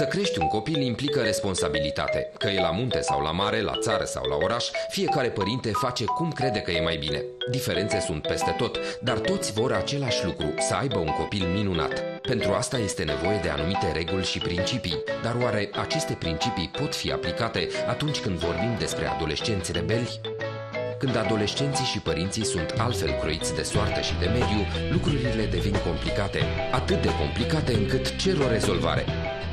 Să crești un copil implică responsabilitate. Că e la munte sau la mare, la țară sau la oraș, fiecare părinte face cum crede că e mai bine. Diferențe sunt peste tot, dar toți vor același lucru, să aibă un copil minunat. Pentru asta este nevoie de anumite reguli și principii. Dar oare aceste principii pot fi aplicate atunci când vorbim despre adolescenți rebeli? Când adolescenții și părinții sunt altfel croiți de soartă și de mediu, lucrurile devin complicate, atât de complicate încât cer o rezolvare.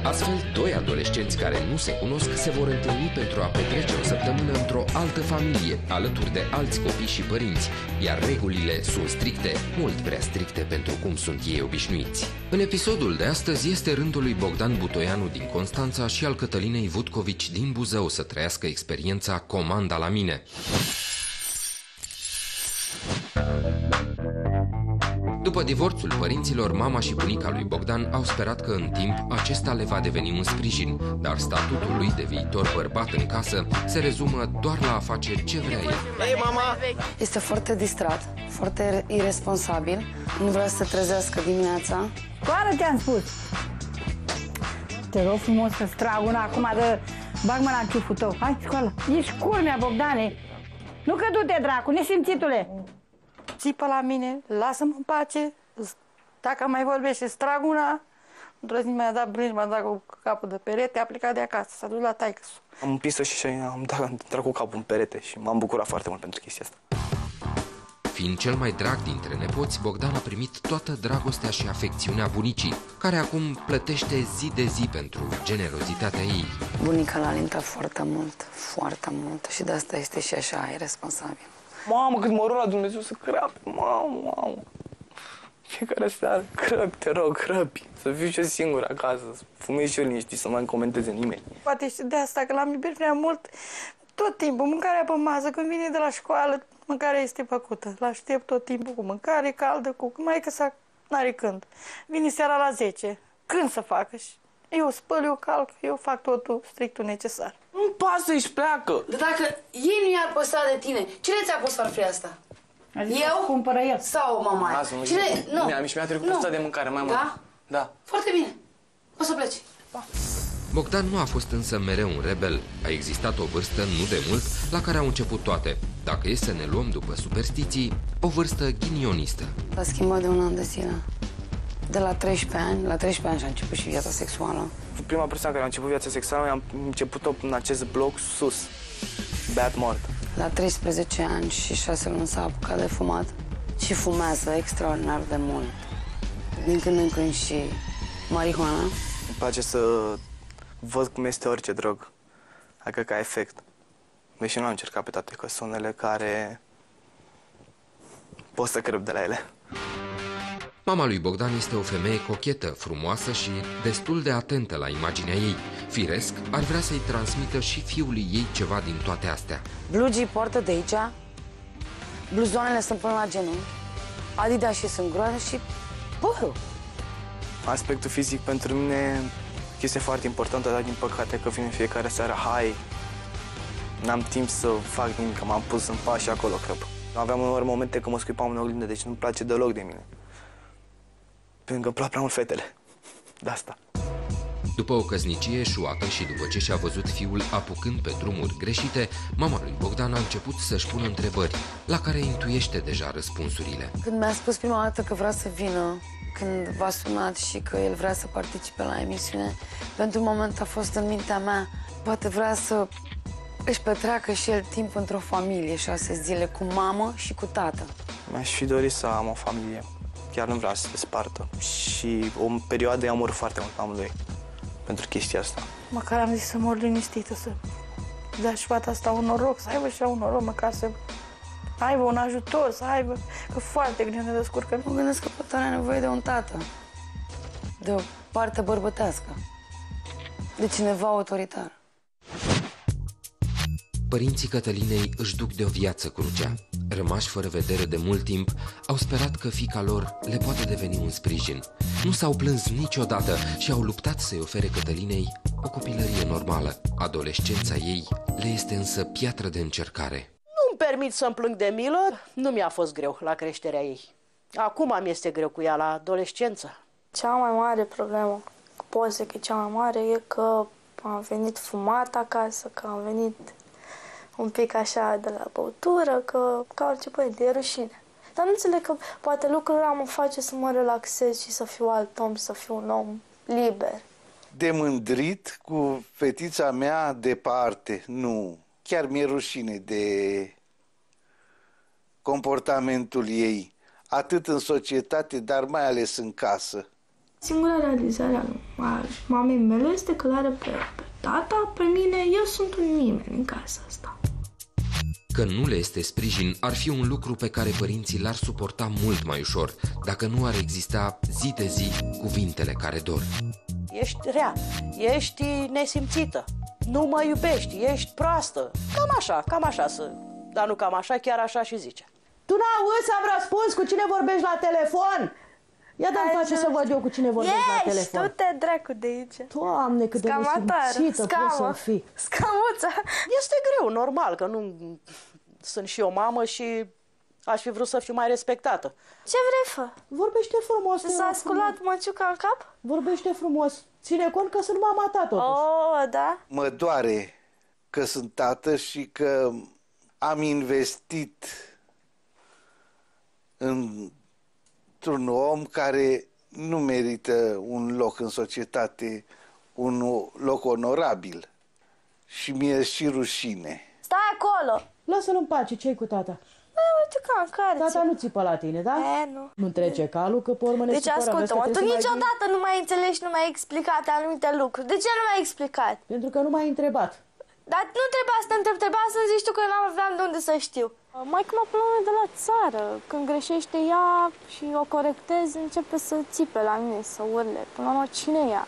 Astfel, doi adolescenți care nu se cunosc se vor întâlni pentru a petrece o săptămână într-o altă familie, alături de alți copii și părinți, iar regulile sunt stricte, mult prea stricte pentru cum sunt ei obișnuiți. În episodul de astăzi este rândul lui Bogdan Butoianu din Constanța și al Cătălinei Vutcovici din Buzău să trăiască experiența Comanda la mine. După divorțul părinților, mama și bunica lui Bogdan au sperat că în timp acesta le va deveni un sprijin, dar statutul lui de viitor bărbat în casă se rezumă doar la a face ce vrea el. Hei, mama! Este foarte distrat, foarte irresponsabil, nu vrea să se trezească dimineața. Coară te-am spus! Te rog frumos să-ți trag una acum de... Bag mâna în ciuful tău. Hai, scoală. Ești culmea, Bogdane. Nu că du-te, dracu, nesimțitule țipă la mine, lasă-mă în pace, dacă mai vorbești, îți trag una, într-o zi mi-a dat brânci, m-a dat cu capul de perete, a plecat de acasă, s-a dus la taică Am împins-o și am dat, am dat cu capul în perete și m-am bucurat foarte mult pentru chestia asta. Fiind cel mai drag dintre nepoți, Bogdan a primit toată dragostea și afecțiunea bunicii, care acum plătește zi de zi pentru generozitatea ei. Bunica l-a alintat foarte mult, foarte mult și de asta este și așa irresponsabil. Mamă, cât mă rog la Dumnezeu să crap, mamă, mamă. Fiecare seară, crăpi, te rog, crăpi. Să fiu și singur acasă, să fumez și eu liniștit, să nu mai comenteze nimeni. Poate și de asta, că l-am iubit prea mult, tot timpul, mâncarea pe masă, când vine de la școală, mâncarea este făcută. L-aștept tot timpul cu mâncare caldă, cu mai că să n-are când. Vine seara la 10, când să facă și eu spăl, eu calc, eu fac totul strictul necesar. Nu pasă, își pleacă. Dar dacă ei nu i-ar păsa de tine, cine ți-a pus farfuria asta? Eu? Cumpără el. Sau mama? Lasă, Cine? Nu. Mi-a, mi-a trecut nu. de mâncare, mai mult. Da? Da. Foarte bine. O să pleci. Pa. Bogdan nu a fost însă mereu un rebel. A existat o vârstă nu de mult la care au început toate. Dacă e să ne luăm după superstiții, o vârstă ghinionistă. S-a schimbat de un an de zile. De la 13 ani, la 13 ani și-a început și viața sexuală. Prima persoană care a început viața sexuală, am început-o în acest bloc sus, beat mort. La 13 ani și 6 luni s-a apucat de fumat și fumează extraordinar de mult. Din când în când și marihuana. Îmi place să văd cum este orice drog, adică ca efect. Deși nu am încercat pe toate căsunele care pot să crep de la ele. Mama lui Bogdan este o femeie cochetă, frumoasă și destul de atentă la imaginea ei. Firesc, ar vrea să-i transmită și fiului ei ceva din toate astea. Blugii poartă de aici, bluzoanele sunt până la genunchi, Adidas și sunt groase și părul. Aspectul fizic pentru mine este foarte importantă, dar din păcate că vine fiecare seară, hai, n-am timp să fac nimic, că m-am pus în pas și acolo crăp. Aveam în momente că mă scuipam în oglindă, deci nu-mi place deloc de mine pentru că îmi plac prea mult fetele. De asta. După o căsnicie eșuată și după ce și-a văzut fiul apucând pe drumuri greșite, mama lui Bogdan a început să-și pună întrebări, la care intuiește deja răspunsurile. Când mi-a spus prima dată că vrea să vină, când v-a sunat și că el vrea să participe la emisiune, pentru un moment a fost în mintea mea, poate vrea să își petreacă și el timp într-o familie, șase zile, cu mamă și cu tată. Mi-aș fi dorit să am o familie chiar nu vrea să se spartă. Și o perioadă i-am urât foarte mult amândoi pentru chestia asta. Măcar am zis să mor liniștită, să dea și fata asta un noroc, să aibă și un noroc, măcar să aibă un ajutor, să aibă, că foarte greu ne descurcă. Mă gândesc că poate are nevoie de un tată, de o parte bărbătească, de cineva autoritar. Părinții Cătălinei își duc de o viață crucea. Rămași fără vedere de mult timp, au sperat că fica lor le poate deveni un sprijin. Nu s-au plâns niciodată și au luptat să-i ofere Cătălinei o copilărie normală. Adolescența ei le este însă piatră de încercare. Nu-mi permit să-mi plâng de milă, nu mi-a fost greu la creșterea ei. Acum mi este greu cu ea la adolescență. Cea mai mare problemă cu poze, că e cea mai mare, e că am venit fumat acasă, că am venit un pic așa de la băutură, că ca orice părinte, e rușine. Dar nu înțeleg că poate lucrul ăla mă face să mă relaxez și să fiu alt om, să fiu un om liber. De mândrit cu fetița mea departe, nu. Chiar mi-e rușine de comportamentul ei, atât în societate, dar mai ales în casă. Singura realizare a mamei mele este că l-are pe, pe tata, pe mine, eu sunt un nimeni în casa asta. Că nu le este sprijin ar fi un lucru pe care părinții l-ar suporta mult mai ușor dacă nu ar exista zi de zi cuvintele care dor. Ești rea, ești nesimțită, nu mă iubești, ești proastă. Cam așa, cam așa să... Dar nu cam așa, chiar așa și zice. Tu n-auzi, am răspuns cu cine vorbești la telefon? Ia dă-mi face să văd eu cu cine vorbești Ești, la telefon. du-te dracu de aici. Doamne, cât de nesimțită poți să fii. Scamuța. Este greu, normal, că nu sunt și eu mamă și aș fi vrut să fiu mai respectată. Ce vrei, fă? Vorbește frumos. te S-a rog sculat măciuca în cap? frumos. Vorbește frumos. Ține cont că sunt mama ta totuși. Oh, da? Mă doare că sunt tată și că am investit într-un om care nu merită un loc în societate, un loc onorabil. Și mi-e și rușine. Stai acolo. Lasă-l în pace, ce cu tata? Bă, uite ca în care Tata nu țipă la tine, da? E, nu. Nu trece calul, că pe urmă ne Deci supărăm. Vezi că ascultă-mă, tu trebuie să mai niciodată nu mai înțelegi, nu mai explicat anumite lucruri. De ce nu mai explicat? vii- Pentru că nu m-ai întrebat. Dar nu trebuia să te întreb, trebuia să zici tu că eu n-am aveam de unde să știu. Mai cum până la de la țară, când greșește ea și o corectez, începe să țipe la mine, să urle. Până la urmă, cine e ea?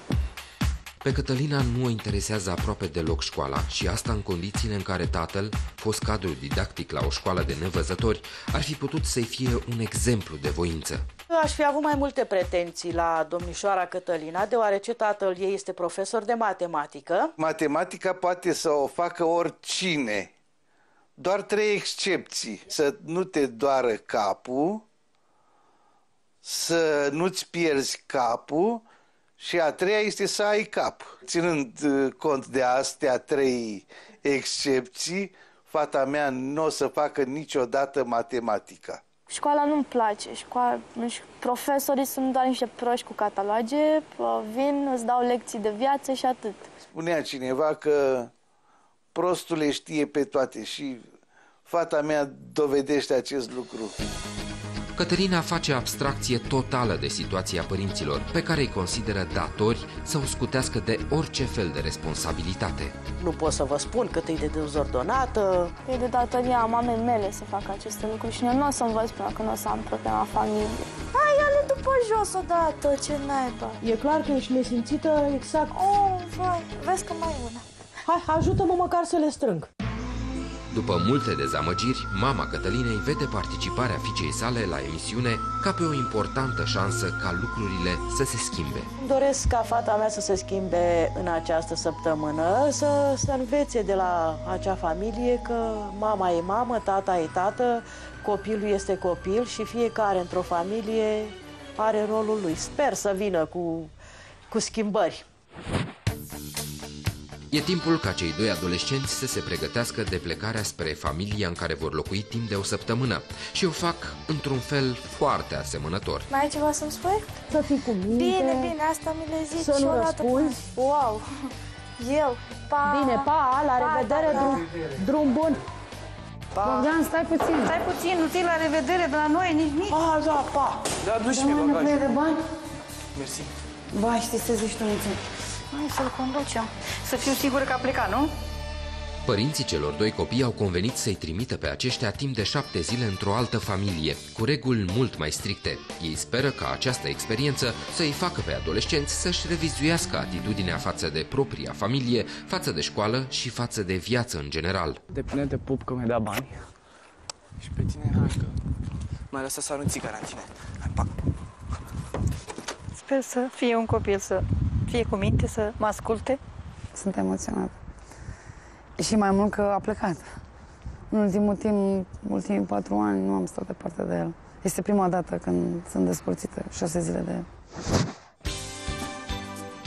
Pe Cătălina nu o interesează aproape deloc școala și asta în condițiile în care tatăl, fost cadru didactic la o școală de nevăzători, ar fi putut să-i fie un exemplu de voință. Eu aș fi avut mai multe pretenții la domnișoara Cătălina, deoarece tatăl ei este profesor de matematică. Matematica poate să o facă oricine. Doar trei excepții. Să nu te doară capul, să nu-ți pierzi capul și a treia este să ai cap. Ținând uh, cont de astea trei excepții, fata mea nu o să facă niciodată matematica. Școala nu-mi place. Școala, și profesorii sunt doar niște proști cu cataloage, vin, îți dau lecții de viață și atât. Spunea cineva că prostul le știe pe toate și fata mea dovedește acest lucru. Cătălina face abstracție totală de situația părinților, pe care îi consideră datori să o scutească de orice fel de responsabilitate. Nu pot să vă spun cât e de dezordonată. E de datoria mamei mele să facă aceste lucruri și eu nu o să învăț până când o să am propria mea familie. Hai, ia-le după jos odată, ce naiba. E clar că ești nesimțită exact. Oh, vai, vezi că mai e una. Hai, ajută-mă măcar să le strâng. După multe dezamăgiri, mama Cătălinei vede participarea fiicei sale la emisiune ca pe o importantă șansă ca lucrurile să se schimbe. Îmi doresc ca fata mea să se schimbe în această săptămână, să, să învețe de la acea familie că mama e mamă, tata e tată, copilul este copil și fiecare într-o familie are rolul lui. Sper să vină cu, cu schimbări. E timpul ca cei doi adolescenți să se pregătească de plecarea spre familia în care vor locui timp de o săptămână și o fac într-un fel foarte asemănător. Mai ai ceva să-mi spui? Să fii cu minte. Bine, bine, asta mi le zici Să și nu odată. răspunzi. Wow! Eu, pa! Bine, pa, la Pa, revedere, pa, pa. drum, drum bun. Bogdan, stai puțin. Stai puțin, nu ți la revedere de la noi, nici nici. Ah, da, pa. Da, du-și mi Doamne, bagaj. nevoie de bani? Mersi. Ba, știi să zici tu nici. Hai să-l conducem. Să fiu sigură că a plecat, nu? Părinții celor doi copii au convenit să-i trimită pe aceștia timp de șapte zile într-o altă familie, cu reguli mult mai stricte. Ei speră ca această experiență să-i facă pe adolescenți să-și revizuiască atitudinea față de propria familie, față de școală și față de viață în general. De până te pup că mi-ai dat bani. Și pe tine, hai că... M-ai lăsat să arunți carantine. Hai, pa. Sper să fie un copil, să fie cu minte, să mă asculte. Sunt emoționată. Și mai mult că a plecat. În ultimul timp, ultimii patru ani, nu am stat departe de el. Este prima dată când sunt despărțită șase zile de el.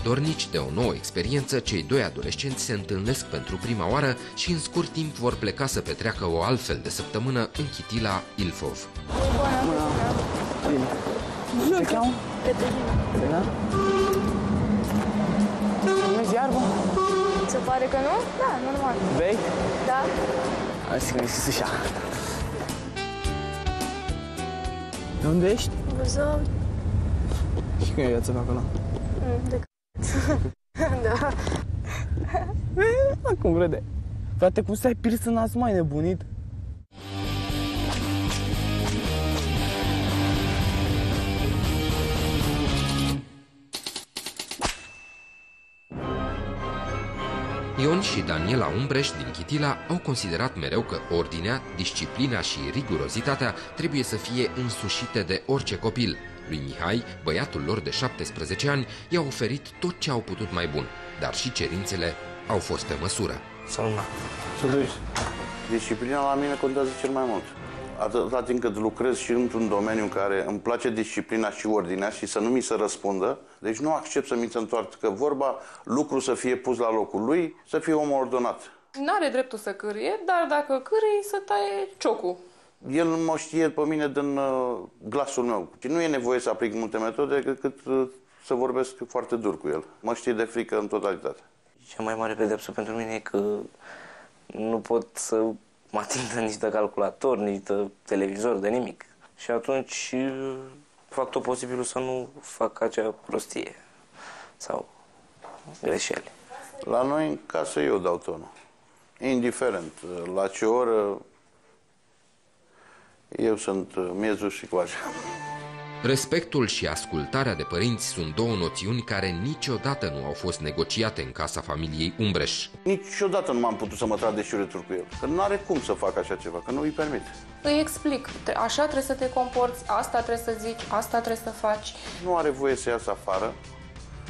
Dornici de o nouă experiență, cei doi adolescenți se întâlnesc pentru prima oară și în scurt timp vor pleca să petreacă o altfel de săptămână în Chitila, Ilfov. Te cheamă? Caterina. Fumezi iarbă? Se pare că nu? Da, normal. Bei? Da? Hai să mi să așa. De unde ești? Buzău. Și cum e viața pe acolo? Mm, De da. Acum vrede. Frate, cum să ai pirs în nas mai nebunit? Ion și Daniela Umbreș din Chitila au considerat mereu că ordinea, disciplina și rigurozitatea trebuie să fie însușite de orice copil. Lui Mihai, băiatul lor de 17 ani, i-a oferit tot ce au putut mai bun, dar și cerințele au fost pe măsură. Salma. Să duci. Disciplina la mine contează cel mai mult. Atâta timp cât lucrez și într-un domeniu în care îmi place disciplina și ordinea și să nu mi se răspundă, deci nu accept să mi se întoarcă vorba, lucru să fie pus la locul lui, să fie om ordonat. N-are dreptul să cârie, dar dacă cârie, să taie ciocul. El mă știe pe mine din uh, glasul meu. Și nu e nevoie să aplic multe metode decât uh, să vorbesc foarte dur cu el. Mă știe de frică în totalitate. Cea mai mare pedepsă pentru mine e că nu pot să mă ating de nici de calculator, nici de televizor, de nimic. Și atunci uh, fac tot posibilul să nu fac acea prostie sau greșeli. La noi în casă eu dau tonul. Indiferent uh, la ce oră, eu sunt uh, miezul și coaja. Respectul și ascultarea de părinți sunt două noțiuni care niciodată nu au fost negociate în casa familiei Umbreș. Niciodată nu m-am putut să mă trag de șureturi cu el. Că nu are cum să fac așa ceva, că nu îi permit. Îi explic, te- așa trebuie să te comporți, asta trebuie să zici, asta trebuie să faci. Nu are voie să iasă afară,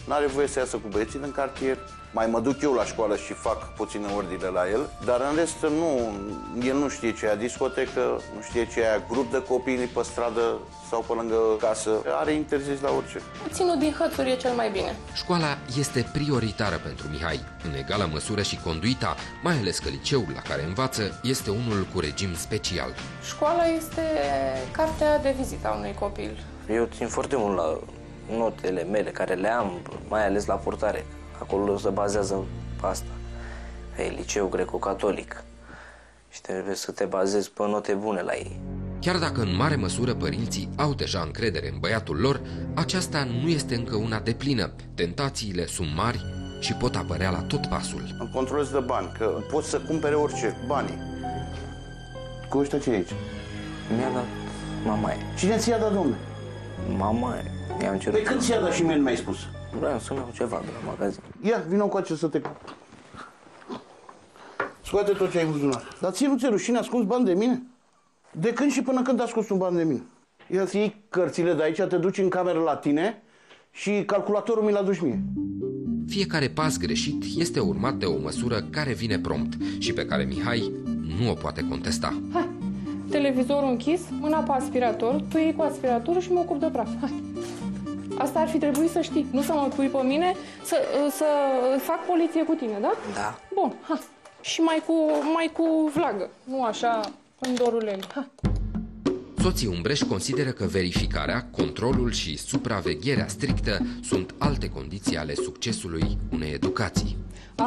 nu are voie să iasă cu băieții din cartier. Mai mă duc eu la școală și fac puține ordine la el, dar în rest nu, el nu știe ce e discotecă, nu știe ce e grup de copii pe stradă sau pe lângă casă. Are interzis la orice. Ținut din hățuri e cel mai bine. Școala este prioritară pentru Mihai, în egală măsură și conduita, mai ales că liceul la care învață este unul cu regim special. Școala este cartea de vizită a unui copil. Eu țin foarte mult la notele mele care le am, mai ales la purtare. Acolo se bazează pe asta. E liceu greco-catolic și trebuie să te bazezi pe note bune la ei. Chiar dacă în mare măsură părinții au deja încredere în băiatul lor, aceasta nu este încă una deplină. Tentațiile sunt mari și pot apărea la tot pasul. Îmi controlez de bani, că pot să cumpere orice, banii. Cu ăștia ce e aici? Mi-a dat mama e. Cine ți-a dat, domnule? Mama e. I-am Păi cerut. când ți-a dat și mie nu mi-ai spus? Vreau să-mi iau ceva de la magazin. Ia, vină cu să te... Scoate tot ce ai în buzunar. Dar ție nu ți-e rușine ascuns bani de mine? De când și până când ai scos un bani de mine? Ia să iei cărțile de aici, te duci în cameră la tine și calculatorul mi-l aduci mie. Fiecare pas greșit este urmat de o măsură care vine prompt și pe care Mihai nu o poate contesta. Hai, televizorul închis, mâna pe aspirator, tu iei cu aspiratorul și mă ocup de praf. Hai. Asta ar fi trebuit să știi, nu să mă pui pe mine să, să fac poliție cu tine, da? Da. Bun, hai. Și mai cu, mai cu vlagă, nu așa în dorul ei. Hai. Soții Umbreș consideră că verificarea, controlul și supravegherea strictă sunt alte condiții ale succesului unei educații.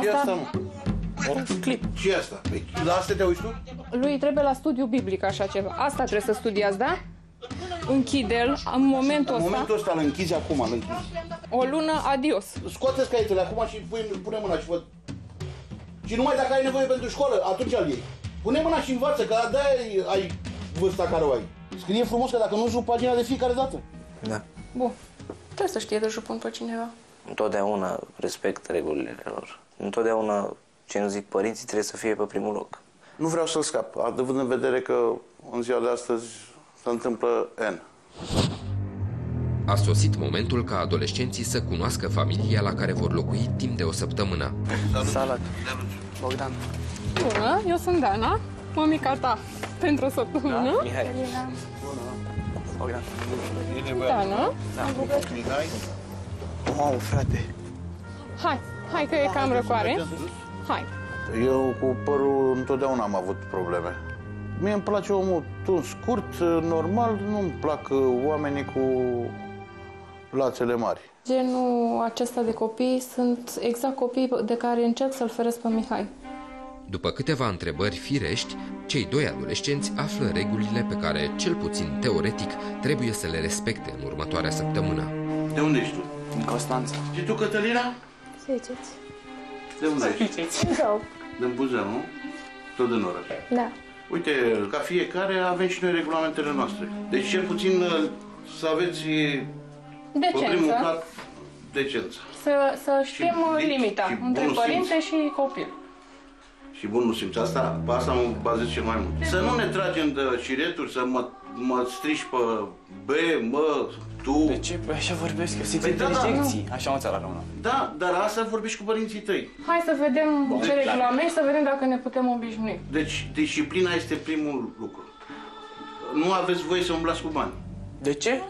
Ce asta, Asta, mă? clip. ce e asta? Păi, la asta te uiți tu? Lui trebuie la studiu biblic așa ceva. Asta trebuie să studiați, da? Închide-l în momentul În ăsta, momentul ăsta îl închizi acum, îl închizi. o lună, adios. Scoateți caietele acum și pui, pune mâna și văd. Și numai dacă ai nevoie pentru școală, atunci îl iei. Pune mâna și învață, că de-aia ai vârsta care o ai. Scrie frumos că dacă nu juc pagina de fiecare dată. Da. Bun. Trebuie să știe de jupân pe cineva. Întotdeauna respect regulile lor. Întotdeauna ce îmi zic părinții trebuie să fie pe primul loc. Nu vreau să-l scap, având în vedere că în ziua de astăzi se întâmplă N. A sosit momentul ca adolescenții să cunoască familia la care vor locui timp de o săptămână. Salat. Bogdan. Bună, eu sunt Dana, mămica ta pentru o săptămână. Mihai, Bogdan. Dana, Mamă, frate. Hai, hai că e cam răcoare. Hai. Eu cu părul întotdeauna am avut probleme. Mie îmi place omul tuns scurt, normal, nu-mi plac oamenii cu lațele mari. Genul acesta de copii sunt exact copii de care încerc să-l feresc pe Mihai. După câteva întrebări firești, cei doi adolescenți află regulile pe care, cel puțin teoretic, trebuie să le respecte în următoarea săptămână. De unde ești tu? Din Constanța. Și tu, Cătălina? Ziceți. De unde ești? Da. Din Buzău, nu? Tot din oraș. Da. Uite, ca fiecare avem și noi regulamentele noastre. Deci cel puțin să aveți pe primul Decență. plat decență. Să, să știm Și- limita și între bunul părinte și copil. Și bunul simț asta, pe asta mă bazez cel mai mult. Să nu ne tragem de șireturi, să mă, mă strici pe B, mă, tu. De ce? Păi așa vorbesc, eu sunt Păi da, da, intersecții. Așa am înțeles la română. Da, dar asta vorbești cu părinții tăi. Hai să vedem ce clar. regulament, să vedem dacă ne putem obișnui. Deci, disciplina este primul lucru. Nu aveți voie să umblați cu bani. De ce?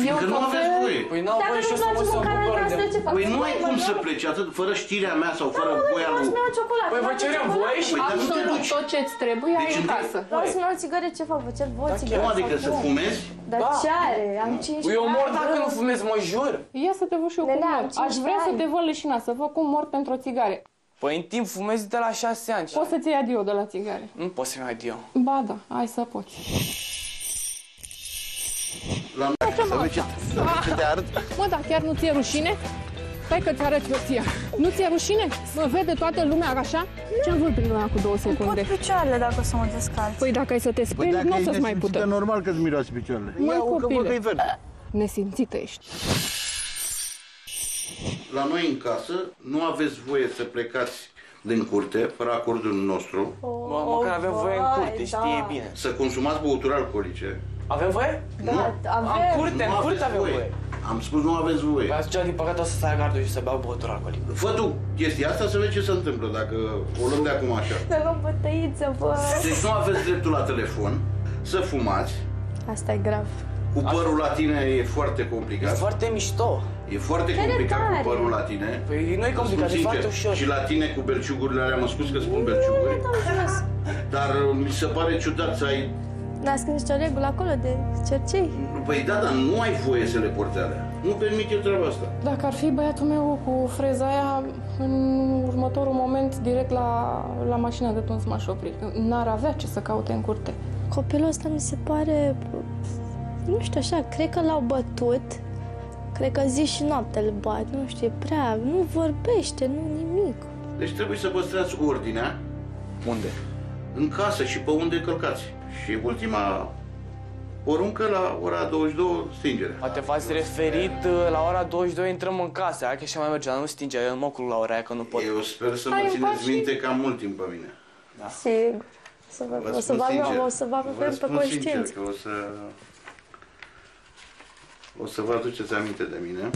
Fiindcă nu aveți voie. Păi n-au Dacă voie și nu eu să mă place să mă mâncarea bucur noastră, de... ce fac? Păi nu Să ai mai cum mă să duc. pleci atât fără știrea mea sau fără voia Vreau lui. să-mi iau ciocolată. Păi vă Dacă cerem ceva- voie și... Păi, dar nu te Absolut duci. tot ce-ți trebuie Deci ai în întâi- casă. Vreau să-mi iau țigări, ce fac? Vă cer vouă Da, țigări. Cum sau adică să cum? fumezi? Dar Da. ce are? Am 15 Eu mor ani, dacă vreau. nu fumez, mă jur. Ia să te văd și eu cum Nenea, mor. am 15 Aș vrea să ani. te văd leșina, să văd cum mor pentru o țigare. Păi în timp fumezi de la șase ani. Poți să-ți iei adio de la țigare. Nu poți să-mi ai dio. Ba da, hai să poți. La noi, să vezi ce, să vezi ce te arăt. Mă, da, chiar nu ți-e rușine? Stai că ți arăt eu ție. Nu ți-e rușine? Mă vede toată lumea așa? Ce-am văzut prin lumea cu două Pot secunde? picioarele dacă o să mă descalț. Păi dacă ai să te speli, nu o să-ți mai pută. normal că-ți miroase picioarele. Măi, Ia-o, că văd copile. că e verde. Nesimțită ești. La noi în casă nu aveți voie să plecați din curte fără acordul nostru, Mă, măcar avem voie în curte, vai, știe da. bine. să consumați băuturi alcoolice. Avem voie? Da, Am avem. curte, în Nu curte aveți avem voie. Am spus nu aveți voie. Păi atunci, din păcate, o să stai gardul și să beau băutură alcoolică. Fă tu chestia asta să vezi ce se întâmplă dacă o luăm de acum așa. Să luăm bătăiță, bă. Deci nu aveți dreptul la telefon, să fumați, Asta e grav. cu părul la tine e foarte E complicat. foarte mișto. E foarte Care complicat tare. cu părul la tine. Păi nu e Îți complicat, spun e foarte sincer. ușor. Și la tine cu belciugurile alea, mă scuz că spun belciuguri, dar uh, mi se pare ciudat să ai... Dar scris nicio regulă acolo de cercei. Păi da, dar nu ai voie să le porți alea. Nu permit eu treaba asta. Dacă ar fi băiatul meu cu freza aia, în următorul moment, direct la, la mașina de tuns m-aș opri. N-ar avea ce să caute în curte. Copilul ăsta mi se pare, nu știu așa, cred că l-au bătut, cred că zi și noapte îl bat, nu știu, e prea, nu vorbește, nu nimic. Deci trebuie să păstrați ordinea Unde? în casă și pe unde călcați. Și ultima poruncă la ora 22, stingere. Poate v-ați referit uh, la ora 22 intrăm în casă, hai că așa mai merge, dar nu stinge, eu mă culc la ora aia că nu pot. Eu sper să mă Hai, țineți faci- minte că am mult timp pe mine. Sigur. Să vă, Vă o să spun vă sincer. avem, o să vă avem Vă pe spun conștiință. sincer că o să... O să vă aduceți aminte de mine.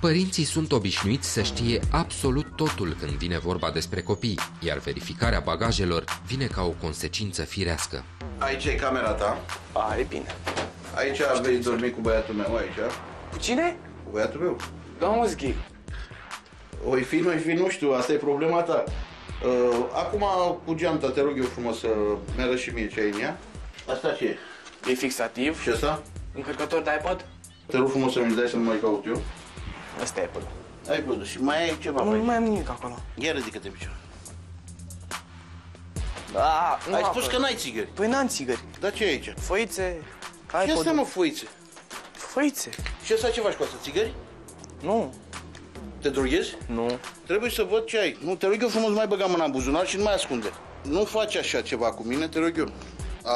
Părinții sunt obișnuiți să știe absolut totul când vine vorba despre copii, iar verificarea bagajelor vine ca o consecință firească. Aici e camera ta. A, e bine. Aici vei dormi cu băiatul meu aici. Cu cine? Cu băiatul meu. Da, mă, zghi. Oi fi, nu fi, nu știu, asta e problema ta. Uh, acum, cu geanta, te rog eu frumos să mi arăți și mie ce ai în ea. Asta ce e? E fixativ. Și asta? Încărcător de iPod? Te rog frumos să mi-l dai să nu mai caut eu. Asta e iPod. Ai văzut și mai ai ceva Nu mai. mai am nimic acolo. Ia ridică-te în picioare. Da, nu Ai am spus acolo. că n-ai țigări. Păi n-am țigări. Dar ce e aici? Foițe, Ce asta iPod. mă foițe? Foițe. Și asta ce faci cu asta? Țigări? Nu. Te droghezi? Nu. Trebuie să văd ce ai. Nu, te rog eu frumos, nu mai băga mâna în buzunar și nu mai ascunde. Nu faci așa ceva cu mine, te rog eu. A,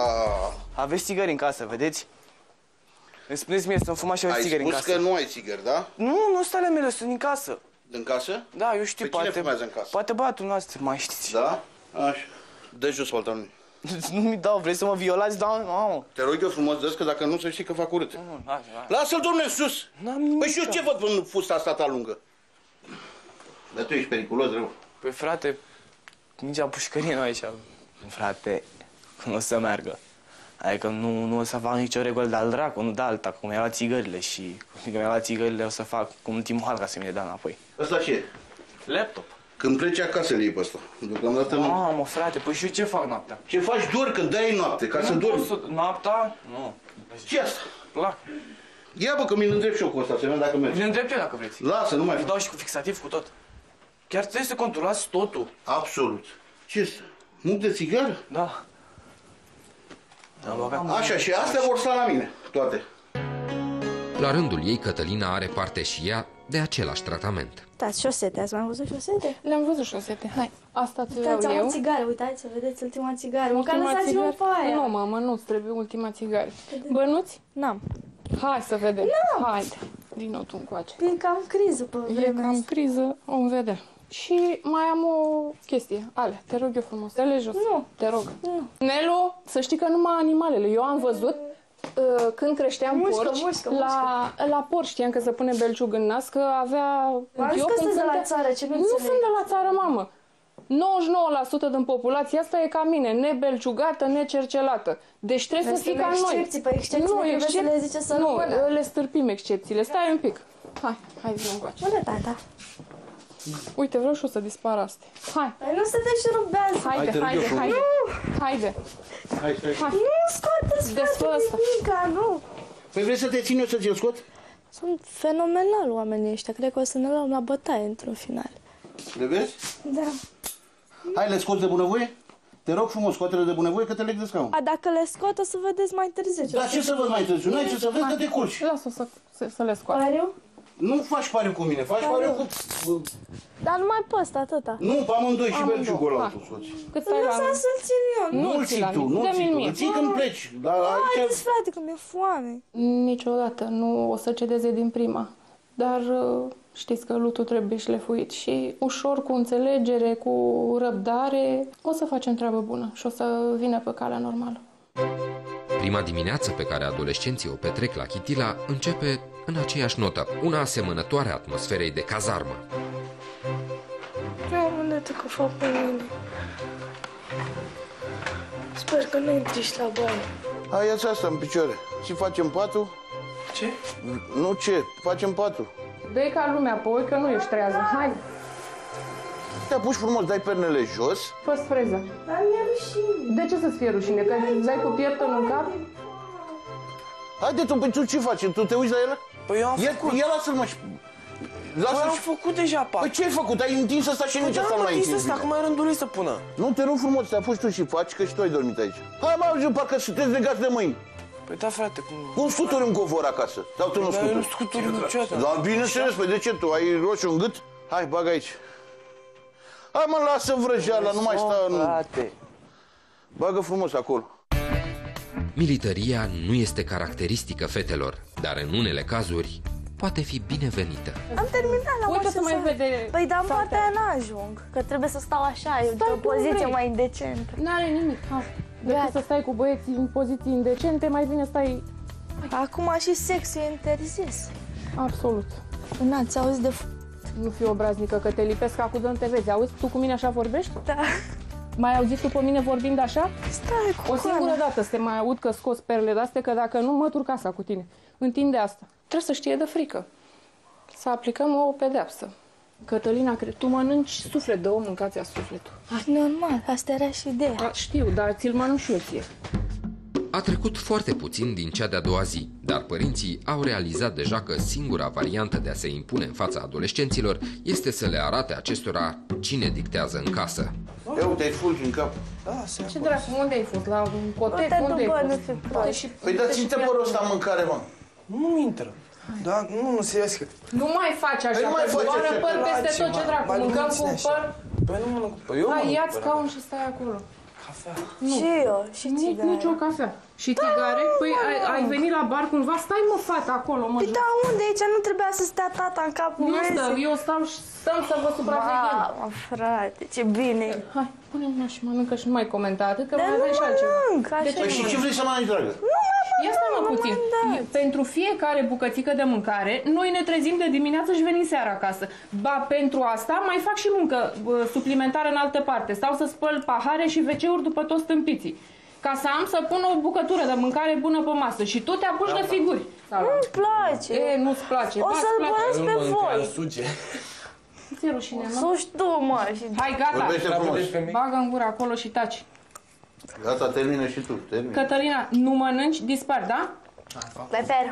Aveți țigări în casă, vedeți? Îmi spuneți mie să-mi fumați și aveți ai țigări în spus casă. că nu ai țigări, da? Nu, nu sunt ale mele, sunt în casă. În casă? Da, eu știu, Pe cine poate... fumează în casă? Poate băiatul noastră, mai știți. Da? Așa. Dă jos paltonul. nu mi dau, vreți să mă violați? Da, mamă. Te rog eu frumos, dă că dacă nu să știi că fac urât. Nu, Așa, așa. Lasă-l, domnule, sus! N-am nimic. Păi și eu ce văd în fusta asta ta lungă? Dar tu ești periculos, rău. Păi frate, nici a pușcărie nu aici. Frate, nu o să meargă. Adică nu, nu o să fac nicio regulă de al dracu, nu de alta, cum era la țigările și cum mi-a la țigările o să fac cum Tim ca să mi le dea înapoi. Ăsta ce e? Laptop. Când pleci acasă le iei pe ăsta. Deocamdată nu. Mamă, frate, păi și eu ce fac noaptea? Ce faci doar când dai noapte, ca să Nu dormi? pot să... Noaptea? Nu. Ce asta? Plac. Ia bă că mi-l îndrept și eu cu ăsta, să vedem dacă merge. Ne îndrept eu dacă vreți. Lasă, nu mai Vă fac. dau și cu fixativ cu tot. Chiar trebuie să controlați totul. Absolut. Ce este? Muc de țigară? Da. Am băgat. Așa, și astea vor sta la mine, toate. La rândul ei, Cătălina are parte și ea de același tratament. Uitați, șosete, ați mai văzut șosete? Le-am văzut șosete. Hai, asta ți le iau Uitați, am eu. o țigară, uitați să vedeți ultima țigară. Măcar lăsați-mă țigară. pe aia. Nu, mamă, nu-ți trebuie ultima țigară. Bănuți? N-am. Hai să vedem. Haide. Din nou tu încoace. E cam criză pe E vremea cam asta. criză, vom vedea. Și mai am o chestie. Ale, te rog eu frumos, dă-le jos. Nu. Te rog. Nu. Nelu, să știi că numai animalele. Eu am văzut uh, când creșteam Mușcă, porci, mușcă, la, la porci știam că se pune belciug în nas, că avea... M-am zis eu că când sunteți de la sunt- țară, ce nu Nu înțeleg. sunt de la țară, mamă. 99% din populația asta e ca mine, nebelciugată, necercelată. Deci trebuie Dar să fii sunt ca noi. excepții, pe excepții ne trebuie să le zice să nu, rămână. le stârpim excepțiile. Stai un pic. Hai, hai zi încoace. Unde tata? Uite, vreau și eu să dispară astea. Hai, Păi nu se te șurubează. haide, te rog haide, eu frumos. haide. Haide. Hai, stai. Hai. Nu scoateți, Desfă frate, asta. nimica, nu. Păi vreți să te țin eu să ți-l scot? Sunt fenomenal oamenii ăștia. Cred că o să ne luăm la bătaie într-un final. Le vezi? Da. Hai, le scoți de bunăvoie? Te rog frumos, scoate-le de bunăvoie că te leg de scaun. A, dacă le scot, o să vedeți mai târziu. ce Dar o ce să văd mai târziu? N-ai ce să vezi că te culci. Lasă-o să, să, să le scoate. Pariu? Nu faci pariu cu mine, faci pariu cu... Dar numai pe ăsta, atâta. Nu, pe amândoi și Amândouă, belciugul ăla hai. tu, soț. Cât stai la Lăsați să-l țin eu. Nu, Nu-l ți ții la tu, mine. nu-l Dă-mi-l ții tu. mie. Îl ții când pleci. Dar aici... Haideți, frate, că mi-e foame. Niciodată nu o să cedeze din prima. Dar uh, știți că lutul trebuie șlefuit și ușor, cu înțelegere, cu răbdare, o să facem treabă bună și o să vină pe calea normală. Prima dimineață pe care adolescenții o petrec la Chitila începe în aceeași notă, una asemănătoare atmosferei de cazarmă. Eu unde te că fac pe mine. Sper că nu intri la baie. Hai, ia asta în picioare. Și facem patul? Ce? Nu ce, facem patul. dă ca lumea apoi, că nu ești trează. Hai, Te apuci frumos, dai pernele jos. fă freză. Dar mi-e rușine. De ce să-ți fie rușine? Că îți dai cu pieptul în cap? Haide tu, păi tu ce faci? Tu te uiți la el? Păi eu am Ia, făcut. ia lasă-l mă și... Păi am Lasă-l și... făcut deja pat. Păi ce ai făcut? Ai întins asta și Păi nici da, asta nu mă, l-ai este întins. asta, acum e rândul lui să pună. Nu, te rog frumos, te apuci tu și faci, că și tu ai dormit aici. Hai, mă, ajung, parcă sunteți legați de mâini. Păi da, frate, cum... Cum scuturi un covor acasă? Sau tu nu Dar eu nu scuturi? scuturi niciodată. Da, bineînțeles, păi de ce tu? Ai roșu în gât? Hai, bag aici. Hai mă, lasă vrăjeala, nu mai sta în... Frate. Bagă frumos acolo. Militaria nu este caracteristică fetelor, dar în unele cazuri poate fi binevenită. Am terminat la Uite masă să mai vede Păi, dar în saltea. partea aia n-ajung. Că trebuie să stau așa, e Stai într-o cum poziție vrei. mai indecentă. N-are nimic, hai. Decât Gata. să stai cu băieții în poziții indecente, mai bine stai Acum și sexul e interzis. absolut. N-ați auzit de... f- Nu fi obraznică că te lipesc acum de te vezi. Auzi tu cu mine așa vorbești? Da. Mai auzit tu pe mine vorbind așa? Stai cu O singură dată să te mai aud că scoți perle de astea, că dacă nu, mă turc casa cu tine. Întinde asta. Trebuie să știe de frică. Să aplicăm o pedeapsă. Cătălina, cred, tu mănânci suflet de om, mâncați-a sufletul. Normal, asta era și ideea. A, știu, dar ți-l mănânc și eu ție. A trecut foarte puțin din cea de-a doua zi, dar părinții au realizat deja că singura variantă de a se impune în fața adolescenților este să le arate acestora cine dictează în casă. Ia uite, ai fulgi în cap. Da, se Ce dracu, unde ai fost? La un cotec? Uite, Unde ai după, fost? nu fi prost. Uite și- Păi uite da, și ține pe părul acolo. ăsta în mâncare, mă. Nu-mi intră. Da, nu, nu, serios că... Nu mai faci așa, Păi nu mai că faci doară așa, păr că peste tot, ce dracu, Mai mâncăm luminați cu așa. păr. Păi nu mănânc. Păi eu Hai, mănânc ia-ți păr. scaun și stai acolo. Cafea. Și eu, și Nici, țigare. nici o cafea. Și tigare? Păi ai, ai venit la bar cumva? Stai mă, fata, acolo, mă. Păi da, unde? Aici nu trebuia să stea tata în capul Nu meu. stăm, eu stau și stăm să vă supraveghem. Mamă, frate, ce bine. Hai, pune mâna și mănâncă și nu mai comenta atât, că Dar mai nu avem și altceva. mănânc, așa De ce Păi nu și ce mănânci? vrei să mănânci, dragă? Ia stai mă puțin. Pentru fiecare bucățică de mâncare, noi ne trezim de dimineață și venim seara acasă. Ba, pentru asta mai fac și muncă bă, suplimentară în altă parte. Stau să spăl pahare și wc după toți stâmpiții. Ca să am să pun o bucătură de mâncare bună pe masă și tu te apuci de figuri. Nu-mi place. E, nu-ți place. O Ba, să-l îți place. puneți pe voi. suge. Ți-e rușine, mă? Să știu, mă. Și... Hai, gata. Vorbește frumos. Bagă în gură acolo și taci. Gata, termină și tu. Termină. Cătălina, nu mănânci, dispar, da? Prefer.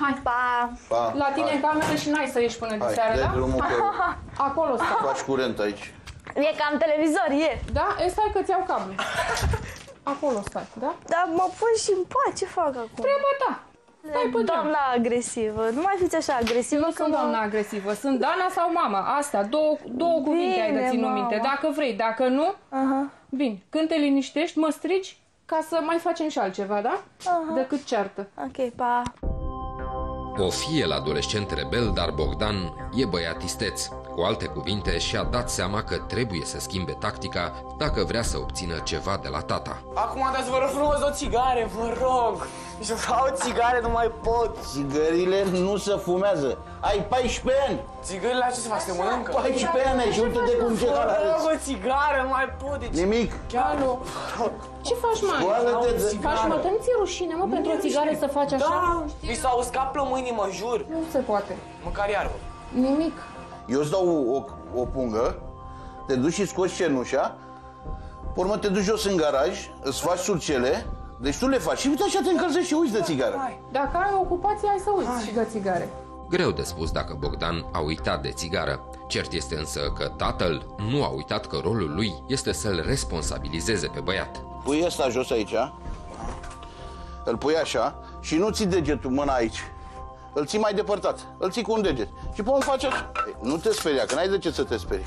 Hai. Pa. Pa, La tine hai. în cameră și n-ai să ieși până de Hai, seară, dai da? drumul că Acolo stai. faci curent aici. E cam televizor, e. Da? E, stai că-ți iau cablu. Acolo stai, da? Dar mă pun și în pat, ce fac acum? Treaba ta. Stai pe geam. Doamna agresivă, nu mai fiți așa agresivă. Nu că sunt mă- doamna agresivă, sunt Dana sau mama. Astea, două, două cuvinte ai de Bine, ținut mama. minte. Dacă vrei, dacă nu, Aha. bine. Când te liniștești, mă strigi ca să mai facem și altceva, da? Aha. Decât ceartă. Ok, pa. O fi el adolescent rebel, dar Bogdan e băiat isteț. Cu alte cuvinte, și-a dat seama că trebuie să schimbe tactica dacă vrea să obțină ceva de la tata. Acum dați vă rog frumos o țigare, vă rog. Și vreau țigare, nu mai pot. Țigările nu se fumează. Ai 14 ani. Țigările la ce se fac? Se mănâncă? 14 ani și uite de cum ce Vă care rog arăți. o țigară, nu mai pot. Deci... Nimic. Chiar nu. Ce faci, mai? Scoală-te de... Faci, mă, că nu ți-e rușine, mă, pentru o țigară să faci așa? Da, mi s-au uscat plămânii, mă jur. Nu se poate. Măcar iarbă. Nimic. Eu îți dau o, o pungă, te duci și scoți cenușa, pe urmă te duci jos în garaj, îți faci surcele, deci tu le faci și uite așa te încălzești și uiți de țigară. Dacă ai o ocupație, ai să uiți și de țigare. Greu de spus dacă Bogdan a uitat de țigară. Cert este însă că tatăl nu a uitat că rolul lui este să-l responsabilizeze pe băiat. Pui ăsta jos aici, îl pui așa și nu ții degetul, mâna aici. Îl ții mai depărtat, îl ții cu un deget. Și pe faci așa. Ei, Nu te speria, că n-ai de ce să te sperii.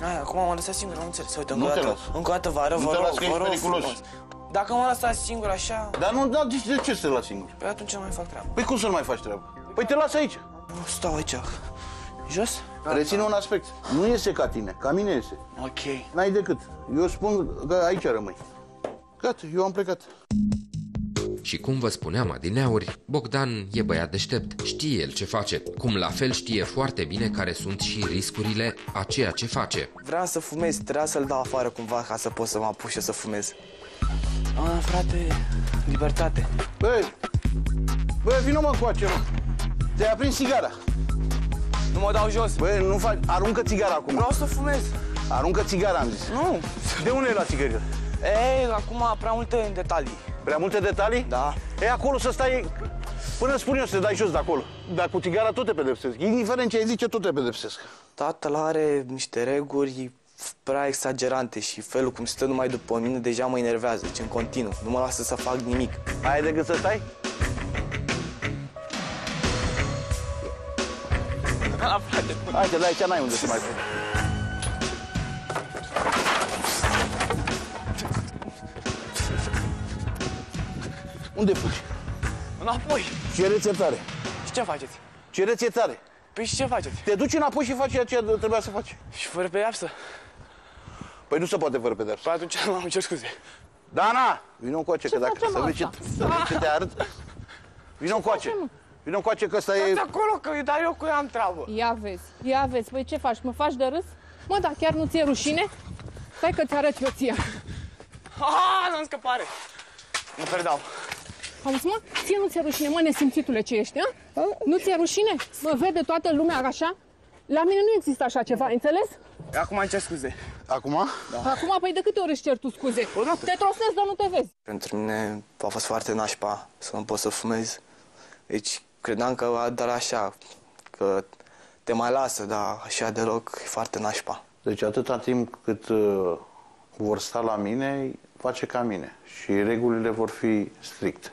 Hai, acum m-am lăsat singur, am înțeles. Uite, încă Nu o te dată, las. încă o dată vă arăt, Nu vă te rog, las că vă ești rog periculos. frumos. Dacă m-am lăsat singur așa, Dar nu, da, de, de ce să te lași singur? pe atunci nu mai fac treabă. Păi cum să nu mai faci treabă? Păi te las aici. Nu, stau aici. Jos? Reține un aspect. Nu iese ca tine, ca mine iese. Ok. N-ai decât. Eu spun că aici rămâi. Gata, eu am plecat. Și cum vă spuneam adineauri, Bogdan e băiat deștept, știe el ce face, cum la fel știe foarte bine care sunt și riscurile a ceea ce face. Vreau să fumez, trebuia să-l dau afară cumva ca să pot să mă apuc și eu să fumez. Ah, frate, libertate. Bă, bă, vină mă încoace, mă. Te-ai aprins sigara. Nu mă dau jos. Bă, nu faci, aruncă țigara acum. Vreau să fumez. Aruncă țigara, am zis. Nu. De unde ai luat țigările? Ei, acum prea multe detalii. Prea multe detalii? Da. E acolo să stai... Până spun eu să te dai jos de acolo. Dar cu țigara tot te pedepsesc. Indiferent ce ai zice, tot te pedepsesc. Tatăl are niște reguli prea exagerante și felul cum stă numai după mine deja mă enervează, deci în continuu. Nu mă lasă să fac nimic. Ai decât să stai? Da, frate. Hai că de aici n-ai unde să mai faci. Unde fugi? Înapoi. Cereți iertare. Și ce faceți? Cereți iertare. Păi și ce faceți? Te duci înapoi și faci ceea ce trebuia să faci. Și fără pedeapsă? Păi nu se poate fără pedeapsă. Păi atunci nu am cer scuze. Dana, vină încoace, că dacă facem să vezi ce, asta? să vezi ce te arăt. Vină încoace. Vină încoace că ăsta e... Stați acolo, că eu, dar eu cu ea am treabă. Ia vezi, ia vezi, păi ce faci, mă faci de râs? Mă, dar chiar nu ți-e rușine? Stai că ți-arăt eu ție. Ah, n-am scăpare. Nu predau. Auzi, mă, ție nu ți-e rușine, mă, nesimțitule ce ești, a? Nu ți-e rușine? Mă vede toată lumea așa? La mine nu există așa ceva, înțeles? Acum îmi cer scuze. Acum? Da. Acum, păi de câte ori își cer tu scuze? Te trosnesc, dar nu te vezi. Pentru mine a fost foarte nașpa să nu pot să fumez. Deci credeam că doar așa, că te mai lasă, dar așa deloc e foarte nașpa. Deci atâta timp cât uh, vor sta la mine, face ca mine. Și regulile vor fi stricte.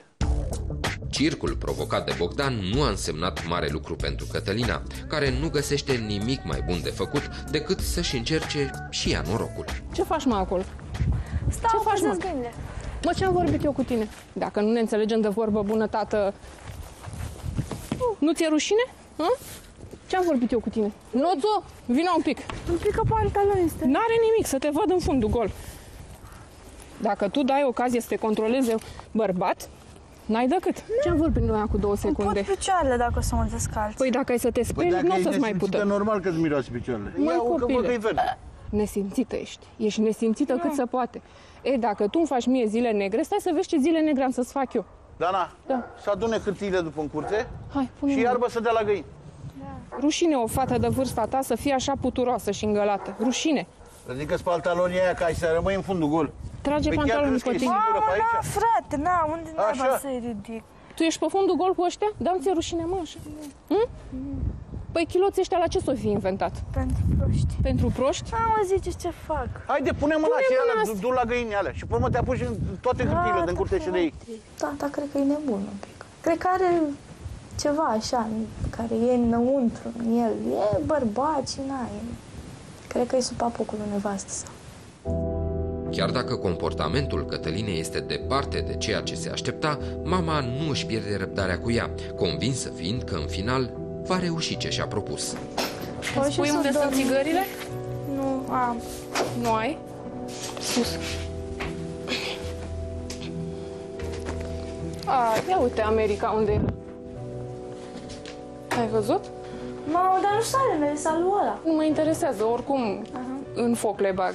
Circul provocat de Bogdan nu a însemnat mare lucru pentru Cătălina, care nu găsește nimic mai bun de făcut decât să-și încerce și ea norocul. Ce faci, mă, acolo? Stau, Ce faci, mă? păzesc găinile. Mă, ce-am vorbit eu cu tine? Dacă nu ne înțelegem de vorbă bună, tată... Nu ți-e rușine? Hă? Ce-am vorbit eu cu tine? Noțu, vină un pic. Îmi pică pantaloni, este. N-are nimic, să te văd în fundul gol. Dacă tu dai ocazie să te controleze bărbat, n-ai decât. Ce-am vorbit noi cu două Îmi pot secunde? picioarele dacă o să mă descalț. Păi dacă ai să te speli, nu o să-ți mai putem. normal că îți miroase picioarele. Măi, Ia-o, că copile. văd că e verde. Nesimțită ești. Ești nesimțită cât se poate. E, dacă tu îmi faci mie zile negre, stai să vezi ce zile negre am să-ți fac eu. Dana, Da. să adune hârtiile după în curte Hai, pune și iarbă să dea la găini. Rușine o fată de vârsta ta să fie așa puturoasă și îngălată. Rușine. Ridică-ți pantalonii aia ca să rămâi în fundul gol. Trage Păi chiar pantalonii crezi că pe e tine. sigură pe Da, aici? frate, na, unde Așa. naiba să-i ridic? Tu ești pe fundul gol cu ăștia? Dă-mi ție rușine, mă, așa. Hm? Păi chiloții ăștia la ce s-o fi inventat? Pentru proști. Pentru proști? Mamă, ziceți ce fac. Haide, pune mâna Pune și mâna alea, asta. du- du la găini alea. Și pe urmă te apuci în toate hârtiile din curte și de ei. Tata cred că e nebun un pic. Cred că are ceva așa, care e înăuntru în el. E bărbat și na, e... Cred că e sub apucul lui nevastă sa. Chiar dacă comportamentul Cătălinei este departe de ceea ce se aștepta, mama nu își pierde răbdarea cu ea, convinsă fiind că în final va reuși ce și-a propus. Poți Spui și să unde sunt dormi? țigările? Nu am. Nu ai? Sus. A, ia uite America unde e. Ai văzut? Mamă, dar nu sare, mere salu ăla. Nu mă interesează, oricum în foc le bag.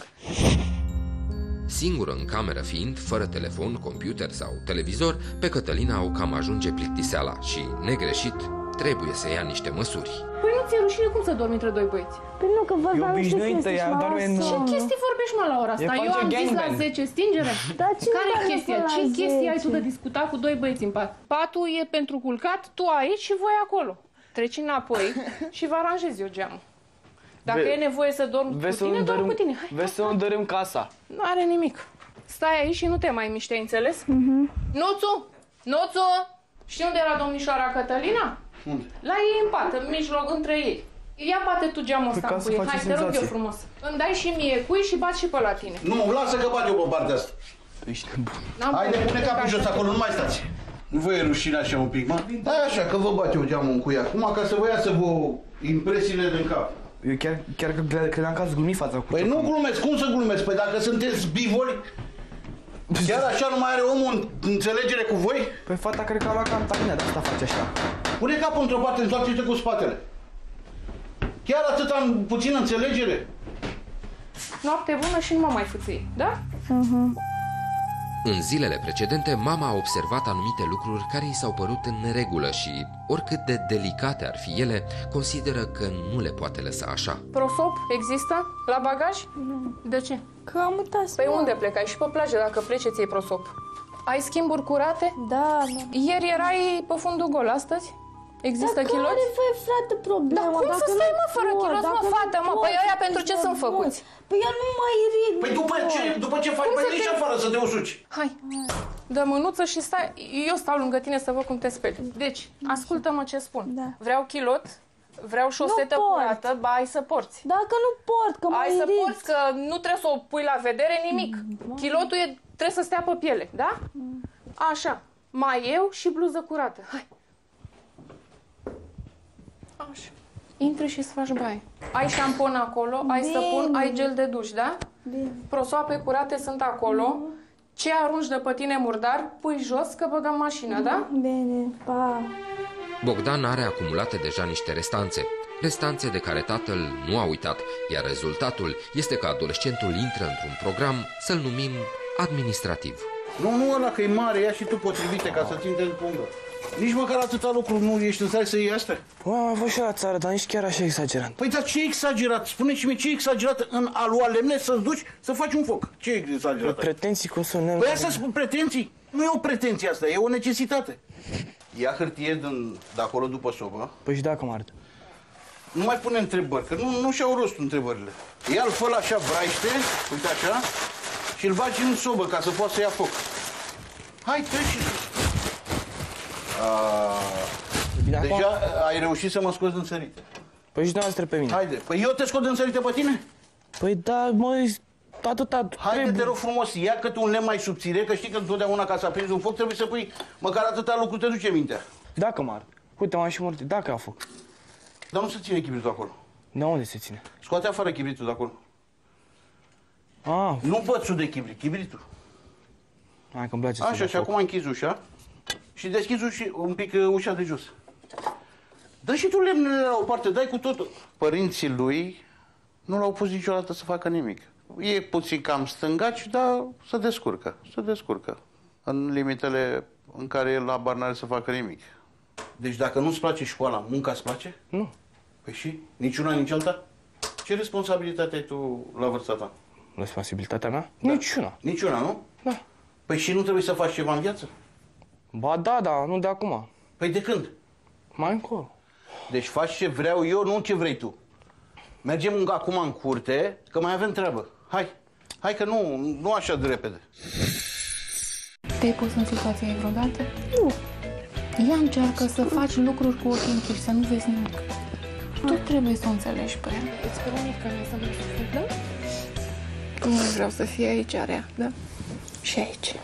Singură în cameră fiind, fără telefon, computer sau televizor, pe Cătălina o cam ajunge plictiseala și, negreșit, trebuie să ia niște măsuri. Păi nu ți-e rușine cum să dormi între doi băieți? Păi nu, că văd E la niște obișnuită, chestii ea și la doarme în- asta. Ce chestii vorbești mă la ora asta? E Eu face am zis la gangbang. 10 stingere? Dar cine Care e doarme chestia? până la Ce chestii ai tu 10? de discutat cu doi băieți în pat? Patul e pentru culcat, tu aici și voi acolo. Treci înapoi și vă aranjez eu geamul. Dacă Ve- e nevoie să dorm Vezi cu să tine, nu dorm dărâm, cu tine. Hai, vezi să nu dărâm casa. Nu are nimic. Stai aici și nu te mai miște, ai înțeles? Noțu! Noțu! Știi unde era domnișoara Cătălina? Unde? La ei în pat, în mijloc, între ei. Ia bate tu geamul ăsta ca cu să ei. face Hai, te rog eu senzație. frumos. Îmi dai și mie cui și bat și pe la tine. Nu, lasă că bat eu pe partea asta. Ești nebun. N-am Haide, voie pune să capul fac jos așa. acolo, nu mai stați. Nu vă e rușine așa un pic, mă? Da, așa, că vă bat eu geamul în cuia. Acum ca să vă iasă vă impresiile din cap. Eu chiar, chiar că cre- credeam că ați glumit fața cu Păi tot. nu glumesc, cum să glumesc? Păi dacă sunteți bivoli, chiar așa nu mai are omul înțelegere cu voi? Păi fata cred că a luat cantamina, de asta face așa. Pune capul într-o parte, întoarce-te cu spatele. Chiar atâta puțină înțelegere? Noapte bună și nu mă mai fâții, da? În zilele precedente, mama a observat anumite lucruri care i s-au părut în neregulă și, oricât de delicate ar fi ele, consideră că nu le poate lăsa așa. Prosop există la bagaj? De ce? Că am uitat să Păi iau. unde plecai? Și pe plajă, dacă plece, ți prosop. Ai schimburi curate? Da, da. Ieri erai pe fundul gol, astăzi? Există Dar chiloți? care voi, frate, problema? Dar cum Dacă să nu stai, mă, fără pot, chiloți, mă, dacă nu fată, mă? pot, Păi ăia pentru ce de sunt bun. făcuți? Păi ea nu mai rid, Păi nu după pot. ce, după ce faci, Cum păi să nu ieși te- afară să te usuci. Hai, dă mânuță și stai, eu stau lângă tine să văd cum te speli. Deci, ascultă-mă ce spun. Da. Vreau chilot, vreau șosetă Nu port. curată, ba, ai să porți. Dacă nu port, că mai Ai să rid. porți că nu trebuie să o pui la vedere nimic. Chilotul e, trebuie să stea pe piele, da? Așa. Mai eu și bluză curată. Hai. Așa. Intri și îți faci baie. Ai șampon acolo, ai Bine. săpun, ai gel de duș, da? Bine. Prosoape curate sunt acolo. Ce arunci de pe tine murdar, pui jos că băgăm mașina, da? Bine, pa. Bogdan are acumulate deja niște restanțe, restanțe de care tatăl nu a uitat, iar rezultatul este că adolescentul intră într-un program, să-l numim administrativ. Nu, nu ăla că e mare, ia și tu potrivite ca să țin de pungă. Nici măcar atâta lucru nu ești în stare să iei astea. Bă, am fost și la țară, dar nici chiar așa exagerant. Păi dar ce e exagerat? Spune-și mie ce e exagerat în a lua lemne să-ți duci să faci un foc. Ce e exagerat? aici? Pretenții cum sunt Păi asta sunt pretenții. Nu e o pretenție asta, e o necesitate. Ia hârtie din, de acolo după sobă. Păi și dacă mă ard. Nu mai pune întrebări, că nu, nu și-au rost întrebările. Ia-l fă așa braiște, uite așa, și îl bagi în sobă ca să poată să ia foc. Hai, treci. A, Bine, acum? deja ai reușit să mă scoți din sărite. Păi și dumneavoastră pe mine. Haide, păi eu te scot din sărite pe tine? Păi da, măi, atâta Haide, trebuie. te rog frumos, ia câte un lemn mai subțire, că știi că întotdeauna ca să aprinzi un foc trebuie să pui măcar atâta lucru te duce mintea. Dacă mă ard. Uite, m-am și murit. Dacă a foc. Dar nu se ține chibritul acolo. De unde se ține? Scoate afară chibritul de acolo. Ah, Nu bățul de chibrit, chibritul. hai că-mi place să Așa, dau și foc. acum închizi ușa și deschizi uși, un pic uh, ușa de jos. Dă și tu lemnele la o parte, dai cu totul. Părinții lui Nu l-au pus niciodată să facă nimic. E puțin cam stângaci, dar se descurcă, se descurcă. În limitele în care el la n-are să facă nimic. Deci dacă nu-ți place școala, munca îți place? Nu. Păi și? Nici una, nici alta? Ce responsabilitate ai tu la vârsta ta? Responsabilitatea mea? Da. Niciuna. Niciuna, nu? Da. Păi și nu trebuie să faci ceva în viață? Ba da, da, nu de acum. Păi de când? Mai încolo. Deci faci ce vreau eu, nu ce vrei tu. Mergem încă acum în curte, că mai avem treabă. Hai, hai că nu, nu așa de repede. Te-ai pus în situația ei vreodată? Nu. Ea încearcă să faci lucruri cu ochii închiși, să nu vezi nimic. Tu trebuie să o înțelegi pe ea. Îți promit că nu să mă suflet, da? Nu vreau să fie aici rea, da? Și aici.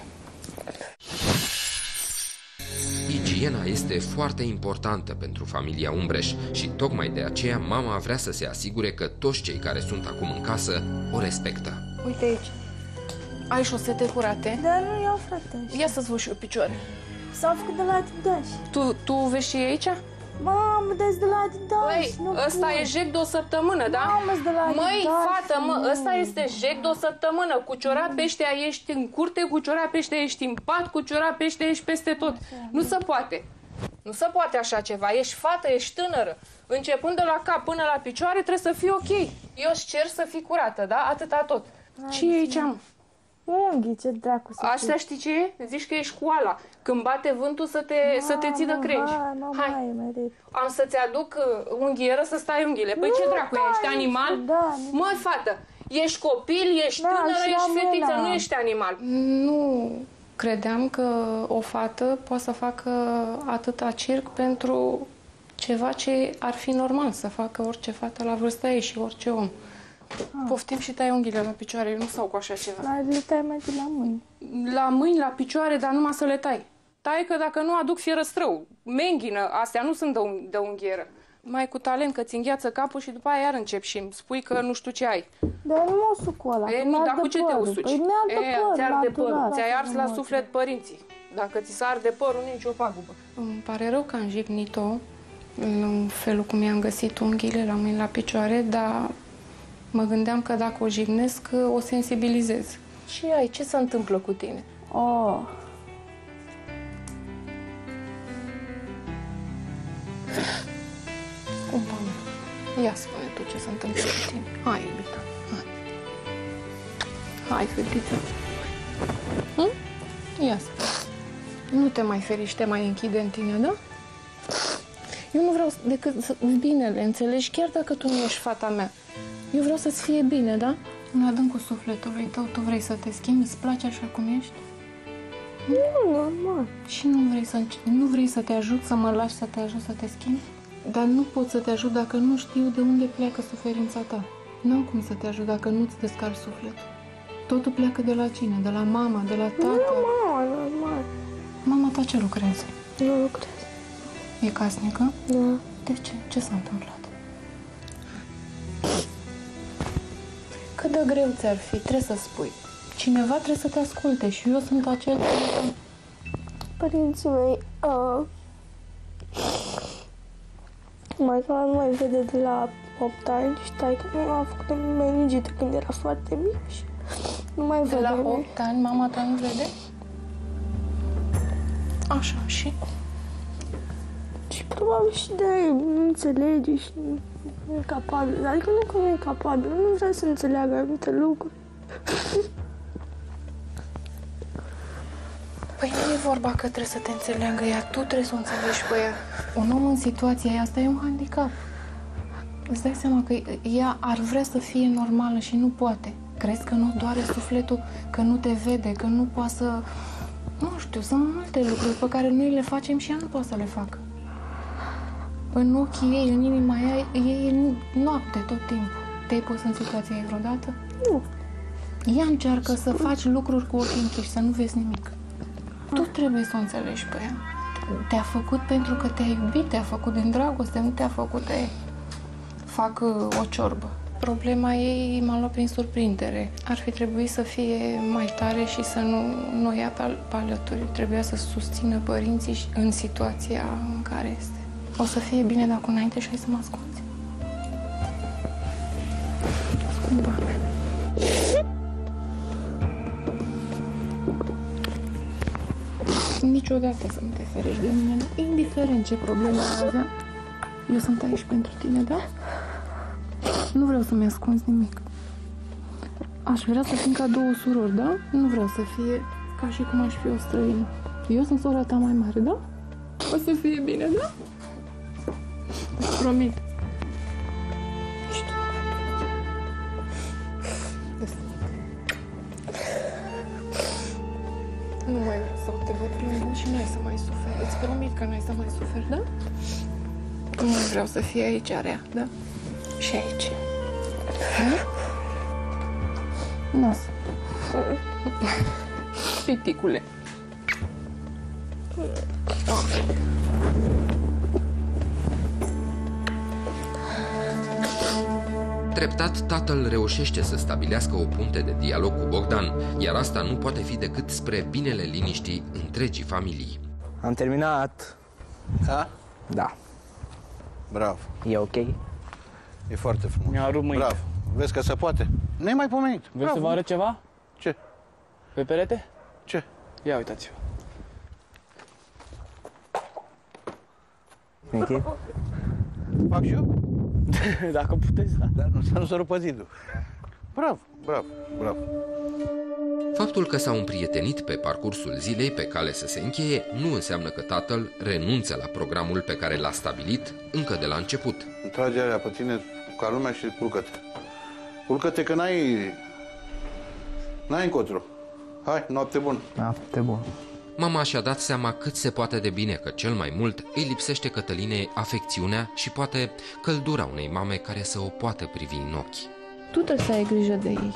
Igiena este foarte importantă pentru familia Umbreș și tocmai de aceea mama vrea să se asigure că toți cei care sunt acum în casă o respectă. Uite aici. Ai șosete curate? Dar nu iau, frate. Ia să-ți văd și eu picioare. S-au făcut de la Adidas. Tu, tu vezi și aici? Mamă, dar de la Adidas. Băi, nu ăsta pot. e jec de o săptămână, da? Mamă, de la Măi, Adidas, fată, mă, nu. ăsta este jec de o săptămână. Cu ciorap ăștia ești în curte, cu ciorap ăștia ești în pat, cu ciorap ăștia ești peste tot. Nu se poate. Nu se poate așa ceva. Ești fată, ești tânără. Începând de la cap până la picioare trebuie să fii ok. Eu îți cer să fii curată, da? Atâta tot. Ce e aici, mă? Unghii, ce dracu să Asta știi ce e? Zici că ești școala. Când bate vântul să te, să te ții de crengi. Hai, Hai, mai repede. am să-ți aduc uh, unghieră să stai unghiile. Păi ce Nu, dracu, da, ești nu animal? știu, da, nu Măi, fată, ești copil, ești Da, tânără, și la ești fetiță, mâna. nu ești animal. Nu credeam că o fată poate să facă atâta circ pentru ceva ce ar fi normal să facă orice fată la vârsta ei și orice om. Poftim și tai unghiile la picioare, eu nu stau cu așa ceva. La le tai mai de la mâini. La mâini, la picioare, dar numai să le tai. Tai că dacă nu aduc fierăstrău, menghină, astea nu sunt de, un, de unghieră. Mai cu talent că ți îngheață capul și după aia iar încep și îmi spui că nu știu ce ai. Dar nu mă usuc cu ăla, E, că nu, mi-ar dar de cu ce te părul. usuci? Păi mi-ar de e, păr, ți ar de păr. natural. Ți-ai ars la Nu, suflet părinții. Dacă ți s-ar de părul, nici o pagubă. Îmi pare rău că am jignit-o în felul cum i-am găsit unghiile la mâini la picioare, dar mă gândeam că dacă o jignesc, o sensibilizez. Și ai, ce se întâmplă cu tine? Oh, Scumpa mea, ia spune tu ce se întâmplă cu tine. Hai, iubita, hai. Hai, fetiță. Hm? Ia spune. Nu te mai feri și te mai închide în tine, da? Eu nu vreau decât să binele, înțelegi? Chiar dacă tu nu ești fata mea. Eu vreau să-ți fie bine, da? În adâncul sufletului tău, tu vrei să te schimbi? Îți place așa cum ești? nu, normal. Și nu vrei să, înce- nu vrei să te ajut, să mă lași să te ajut să te schimbi? Dar nu pot să te ajut dacă nu știu de unde pleacă suferința ta. Nu am cum să te ajut dacă nu-ți descarci sufletul. Totul pleacă de la cine? De la mama, de la tată? Mama, normal. Mama ta ce lucrează? Nu lucrez. E casnică? Da. De ce? Ce s-a întâmplat? De greu ți-ar fi, trebuie să spui. Cineva trebuie să te asculte și eu sunt acel cineva. Părinții mei, uh, mai că nu mai vede de la 8 ani și tai că nu a făcut meningită când era foarte mic și nu mai De vede. la 8 ani mama ta nu vede? Așa, și? Și probabil și de aia nu înțelege și nu nu e capabil. Adică nu că nu e capabil, nu vrea să înțeleagă anumite lucruri. Păi nu e vorba că trebuie să te înțeleagă ea, tu trebuie să o înțelegi pe ea. Un om în situația aia, asta e un handicap. Îți dai seama că ea ar vrea să fie normală și nu poate. Crezi că nu doare sufletul, că nu te vede, că nu poate să... Nu știu, sunt multe lucruri pe care noi le facem și ea nu poate să le facă. În ochii ei, în inima ei, ei e noapte tot timpul. Te-ai pus în situația ei vreodată? Nu. Ea încearcă să faci lucruri cu ochii închiși, să nu vezi nimic. Tu trebuie să o înțelegi pe ea. Te-a făcut pentru că te-a iubit, te-a făcut din dragoste, nu te-a făcut de fac uh, o ciorbă. Problema ei m-a luat prin surprindere. Ar fi trebuit să fie mai tare și să nu, nu o ia pe, al- pe alături. Trebuia să susțină părinții și- în situația în care este. O să fie bine dacă înainte și ai să mă asculți. Doamne. Niciodată să nu te ferești de mine, nu? indiferent ce probleme ai avea. Eu sunt aici pentru tine, da? Nu vreau să-mi ascunzi nimic. Aș vrea să fim ca două surori, da? Nu vreau să fie ca și cum aș fi o străină. Eu sunt sora ta mai mare, da? O să fie bine, da? Îți promit. Și tu. Nu mai vreau să te văd plângând și n-ai să mai suferi. Îți promit că n-ai să mai suferi, da? Nu mai vreau să fie aici rea, da? Și aici. Da? Nas. Piticule. Treptat, tatăl reușește să stabilească o punte de dialog cu Bogdan, iar asta nu poate fi decât spre binele liniștii întregii familii. Am terminat. Da? Da. Bravo. E ok? E foarte frumos. Mi-a rupt mâinile. Bravo. Vezi că se poate. Nu-i mai pomenit. Vreți Bravo. să vă arăt ceva? Ce? Pe perete? Ce? Ia uitați-vă. Ok? Fac și eu? Dacă puteți, da. Dar nu, să nu se rupă zidul. Bravo, bravo, bravo. Faptul că s-au împrietenit pe parcursul zilei pe cale să se încheie nu înseamnă că tatăl renunță la programul pe care l-a stabilit încă de la început. Trage aia pe tine ca lumea și culcă-te. Culcă-te că n-ai... N-ai încotro. Hai, noapte bună. Noapte bună. Mama și-a dat seama cât se poate de bine că cel mai mult îi lipsește Cătălinei afecțiunea și poate căldura unei mame care să o poată privi în ochi. Tu trebuie să ai grijă de ei.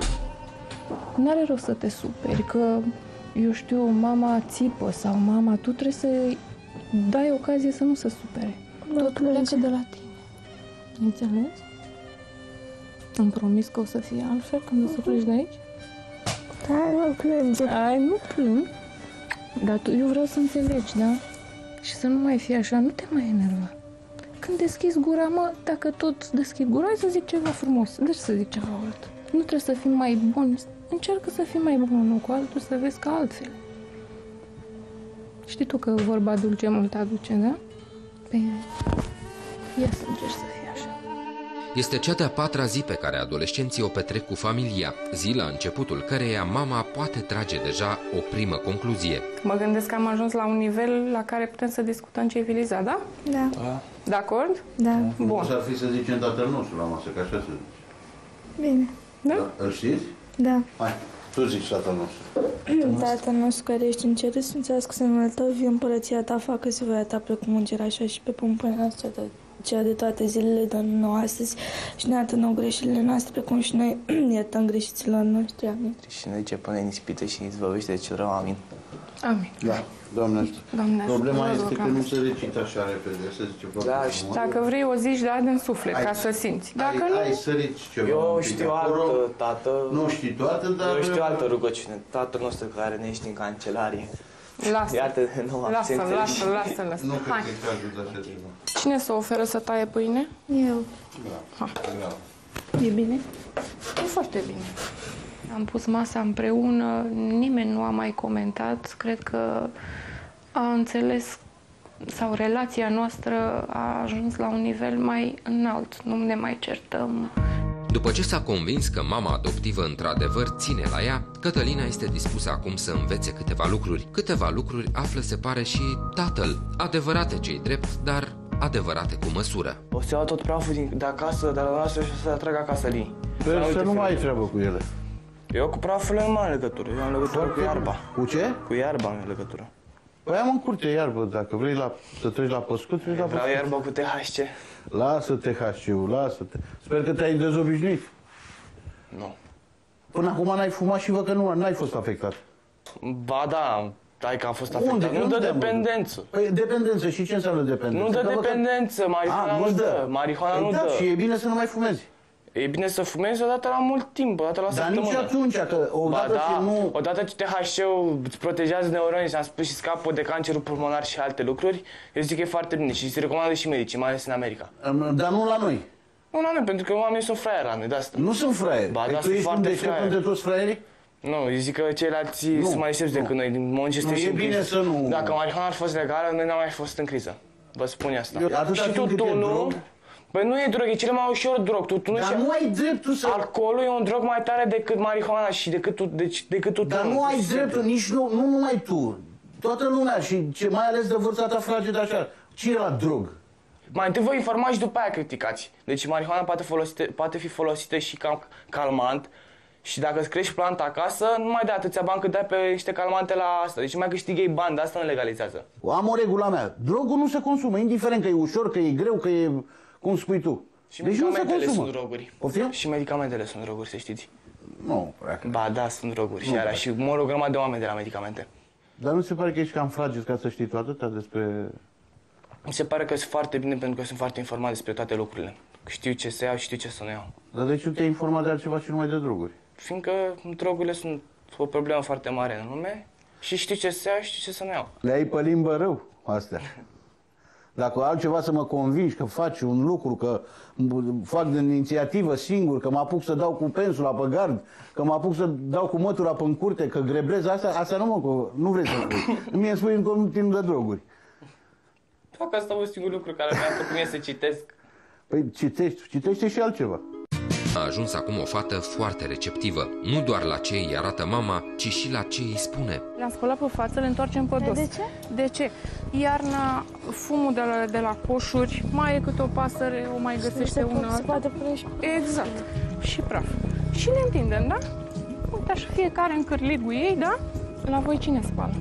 N-are rost să te superi, că, eu știu, mama țipă sau mama, tu trebuie să dai ocazie să nu se supere. Tot pleacă de la tine. Înțeles? Îmi promis că o să fie altfel când o să pleci de aici? Da, nu plânge. Ai, nu plâng. Dar tu, eu vreau să înțelegi, da? Și să nu mai fie așa, nu te mai enerva. Când deschizi gura, mă, dacă tot deschid gura, hai să zic ceva frumos. Deci să zic ceva urât. Nu trebuie să fii mai bun, încearcă să fii mai bun unul cu altul, să vezi ca altfel. Știi tu că vorba dulce mult aduce, da? Bine, ia să încerci să fii așa. Este cea de-a patra zi pe care adolescenții o petrec cu familia, zi la începutul căreia mama poate trage deja o primă concluzie. Mă gândesc că am ajuns la un nivel la care putem să discutăm civilizat, da? Da, De acord? da, Bun. Să ar fi să zicem tatăl nostru la masă, că așa se zice. bine. Da? Da? Îl știți? Da. Hai, tu zici tatăl nostru. Tatăl nostru care ești în cer, sfințească să numele Tău, vie împărăția Ta, facă-se voia Ta, precum în cer, așa și pe pământ până noastră de cea de toate zilele, dă nouă astăzi și ne iartă nouă greșelile noastre, precum și noi iertăm greșiților noștri. Amin. Și ne duce până în ispită și ne izbăvește de cel rău. Amin. Amin. Da, Doamne ajută. Doamne ajută, Problema vă este rog, că am- nu se recită așa repede, se zice foarte Da, frumos. Dacă vrei o zici, da, din suflet, Ai- ca să simți. Dacă ai, nu, ai sărit ceva un Eu pic știu acolo. altă, tată. Nu știi toată, dar... Eu știu altă rugăciune. Tatăl nostru care ne ești în cancelarie. Lasă. Iată de nou Lasă, absențele lasă, și- lasă, lasă. Nu cred Hai. că e cazul de așa ceva. Cine să oferă să taie pâine? Eu. Bravo. E bine? E foarte bine. Am pus masa împreună, nimeni nu a mai comentat. Cred că a înțeles sau relația noastră a ajuns la un nivel mai înalt. Nu ne mai certăm. După ce s-a convins că mama adoptivă într-adevăr ține la ea, Cătălina este dispusă acum să învețe câteva lucruri. Câteva lucruri află, se pare, și tatăl. Adevărate cei drept, dar adevărate cu măsură. O să iau tot praful din, de acasă, de la noastră și o să atrag acasă lin. Sper să nu mai ai treabă cu ele. Eu cu praful nu mai am legătură. Eu am legătură cu iarba. Cu ce? Cu iarba am legătură. Păi am în curte iarbă, dacă vrei la, să treci la păscut, treci la Vreau păscut. iarba cu THC. Lasă-te, HC-ul, lasă-te. Sper că te-ai dezobișnuit. Nu. Până acum n-ai fumat și văd că nu n-ai fost afectat. Ba da, dai că am fost Unde? afectat. Nu dă Unde am văzut? dependență. Păi dependență. Și ce înseamnă dependență? Nu dă Că văd că- dependență, marihuana A, nu nu dă. Marihuana Păi nu da, dă. și e bine să nu mai fumezi. E bine să fumezi odată la mult timp, odată la Dar săptămână. nici atunci, că Ba odată da, ce nu... odată ce THC-ul îți protejează neuronii și am spus și scapă de cancerul pulmonar și alte lucruri, eu zic că e foarte bine și se recomandă și medicii, mai ales în America. Dar nu la noi. Un anume, pentru că oamenii sunt fraieri, de asta. Nu sunt fraieri. Ba, Păi da, tu sunt ești un foarte deștept fraieri. între toți fraierii? Nu, eu zic că ceilalți Nu, sunt mai deștepți nu. decât noi. Din moment ce Nu, suntem e și în bine criză. să nu- Dacă marihuana ar fost legală, noi n-am mai fost în criză. Vă spun asta. Eu- atâta și timp cât e tutunul... drog? Păi nu e drog, e cel mai ușor drog. Tutunul Dar și... nu ai dreptul să... Alcoolul e un drog mai tare decât marihuana și decât, tu, deci, decât tutunul. Dar nu ai dreptul, nici nu, nu numai tu. Toată lumea și ce, mai ales de vârsta ta fragedă așa. Ce e la drog? Mai întâi vă informați și după aia criticați. Deci marihuana poate, folosite, poate fi folosită și ca calmant și dacă îți crești planta acasă, nu mai dai atâția bani cât dai pe niște calmante la asta. Deci nu mai câștigi ei bani, de asta nu legalizează. Am o regulă a mea. Drogul nu se consumă, indiferent că e ușor, că e greu, că e... Cum spui tu. Și deci nu se medicamentele consumă. sunt droguri. Poftim? Și medicamentele sunt droguri, să știți. Nu, prea. Ba da, sunt droguri și Nu, alea. prea. Și mor o grămadă de oameni de la medicamente. Dar nu se pare că ești cam fragil ca să știi tu atâta despre... Mi se pare că sunt foarte bine pentru că sunt foarte informat despre toate lucrurile. Știu ce să iau și știu ce să nu iau. Dar de ce nu te-ai informat de altceva și numai de droguri? Fiindcă drogurile sunt o problemă foarte mare în lume și știu ce să iau și știu ce să nu iau. Le-ai pe limbă rău, astea. Dacă altceva să mă convingi că faci un lucru, că fac din inițiativă singur, că mă apuc să dau cu pensula pe gard, că mă apuc să dau cu mătura pe în curte, că greblez asta, asta nu mă, nu vrei să spui. Mie îmi spui încă un timp de droguri. Fac asta un singur lucru care mi-a făcut mie să citesc. Păi citești, citește și altceva. A ajuns acum o fată foarte receptivă, nu doar la ce îi arată mama, ci și la ce îi spune. Le-am spălat pe față, le întoarcem pe dos. de ce? De ce? Iarna, fumul de la, de la coșuri, mai e câte o pasăre, o mai găsește se, una po- se alta. poate pune și Exact. Și praf. Și le întindem, da? Uite așa, fiecare în cârligul ei, da? La voi cine spală?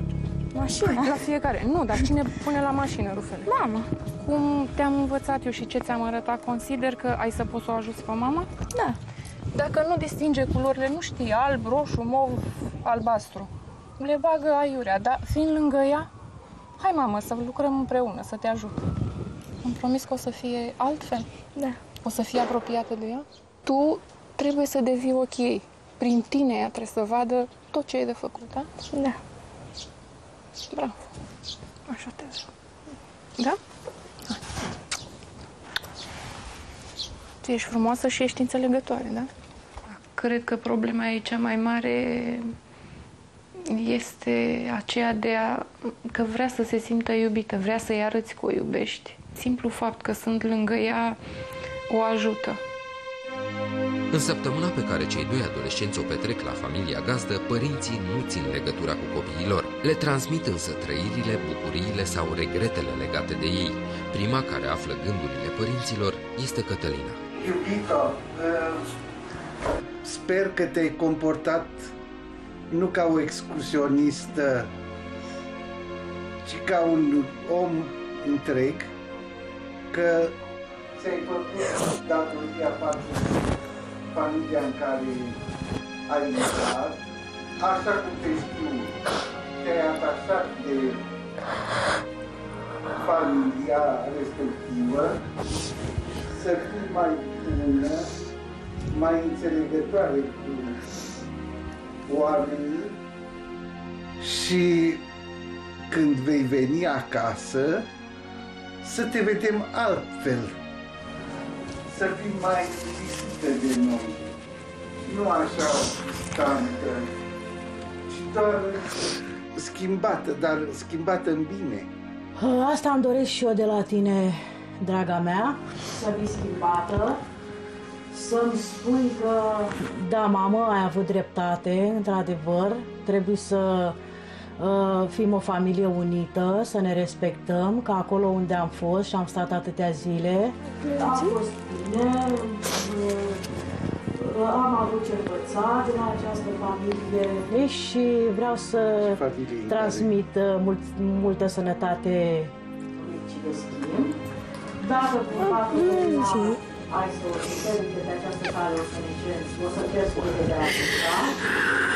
Mașina. La fiecare. Nu, dar cine pune la mașină, Rufele? Mama. Cum te-am învățat eu și ce ți-am arătat, consider că ai să poți să o ajuți pe mama? Da. Dacă nu distinge culorile, nu știi, alb, roșu, mov, albastru, le bagă aiurea, dar fiind lângă ea, hai mamă să lucrăm împreună, să te ajut. Îmi promis că o să fie altfel, Da. o să fii apropiată de ea. Tu trebuie să devii ochii ei. Prin tine ea trebuie să vadă tot ce e de făcut, da? Da. Bravo. Așa te Da? Hai. Tu ești frumoasă și ești înțelegătoare, da? Cred că problema ei cea mai mare este aceea de a, că vrea să se simtă iubită, vrea să-i arăți că o iubești. Simplu fapt că sunt lângă ea o ajută. În săptămâna pe care cei doi adolescenți o petrec la familia gazdă, părinții nu țin legătura cu copiii lor. Le transmit însă trăirile, bucuriile sau regretele legate de ei. Prima care află gândurile părinților este Cătălina. Iubito, sper că te-ai comportat nu ca o excursionistă, ci ca un om întreg, că ți-ai făcut datoria față de familia în care ai intrat, așa cum te știu, te-ai atașat de familia respectivă, să fii mai bună, mai înțelegătoare cu oamenii și când vei veni acasă, să te vedem altfel, să fii mai lipsită de noi, nu așa distantă, ci doar schimbată, dar schimbată în bine. Asta îmi doresc și eu de la tine, draga mea, să fii schimbată, să-mi spui că, da, mamă, ai avut dreptate, într-adevăr, trebuie să uh, fim o familie unită, să ne respectăm, că acolo unde am fost și am stat atâtea zile, a fost bine, uh, am avut ce învăța din această familie și vreau să Familie în transmit uh, mult, multă sănătate și de schimb. Dacă cumva Cătălina, ai să o uite pe această cale o să ne cer- o să fie scuze de la Cătălina,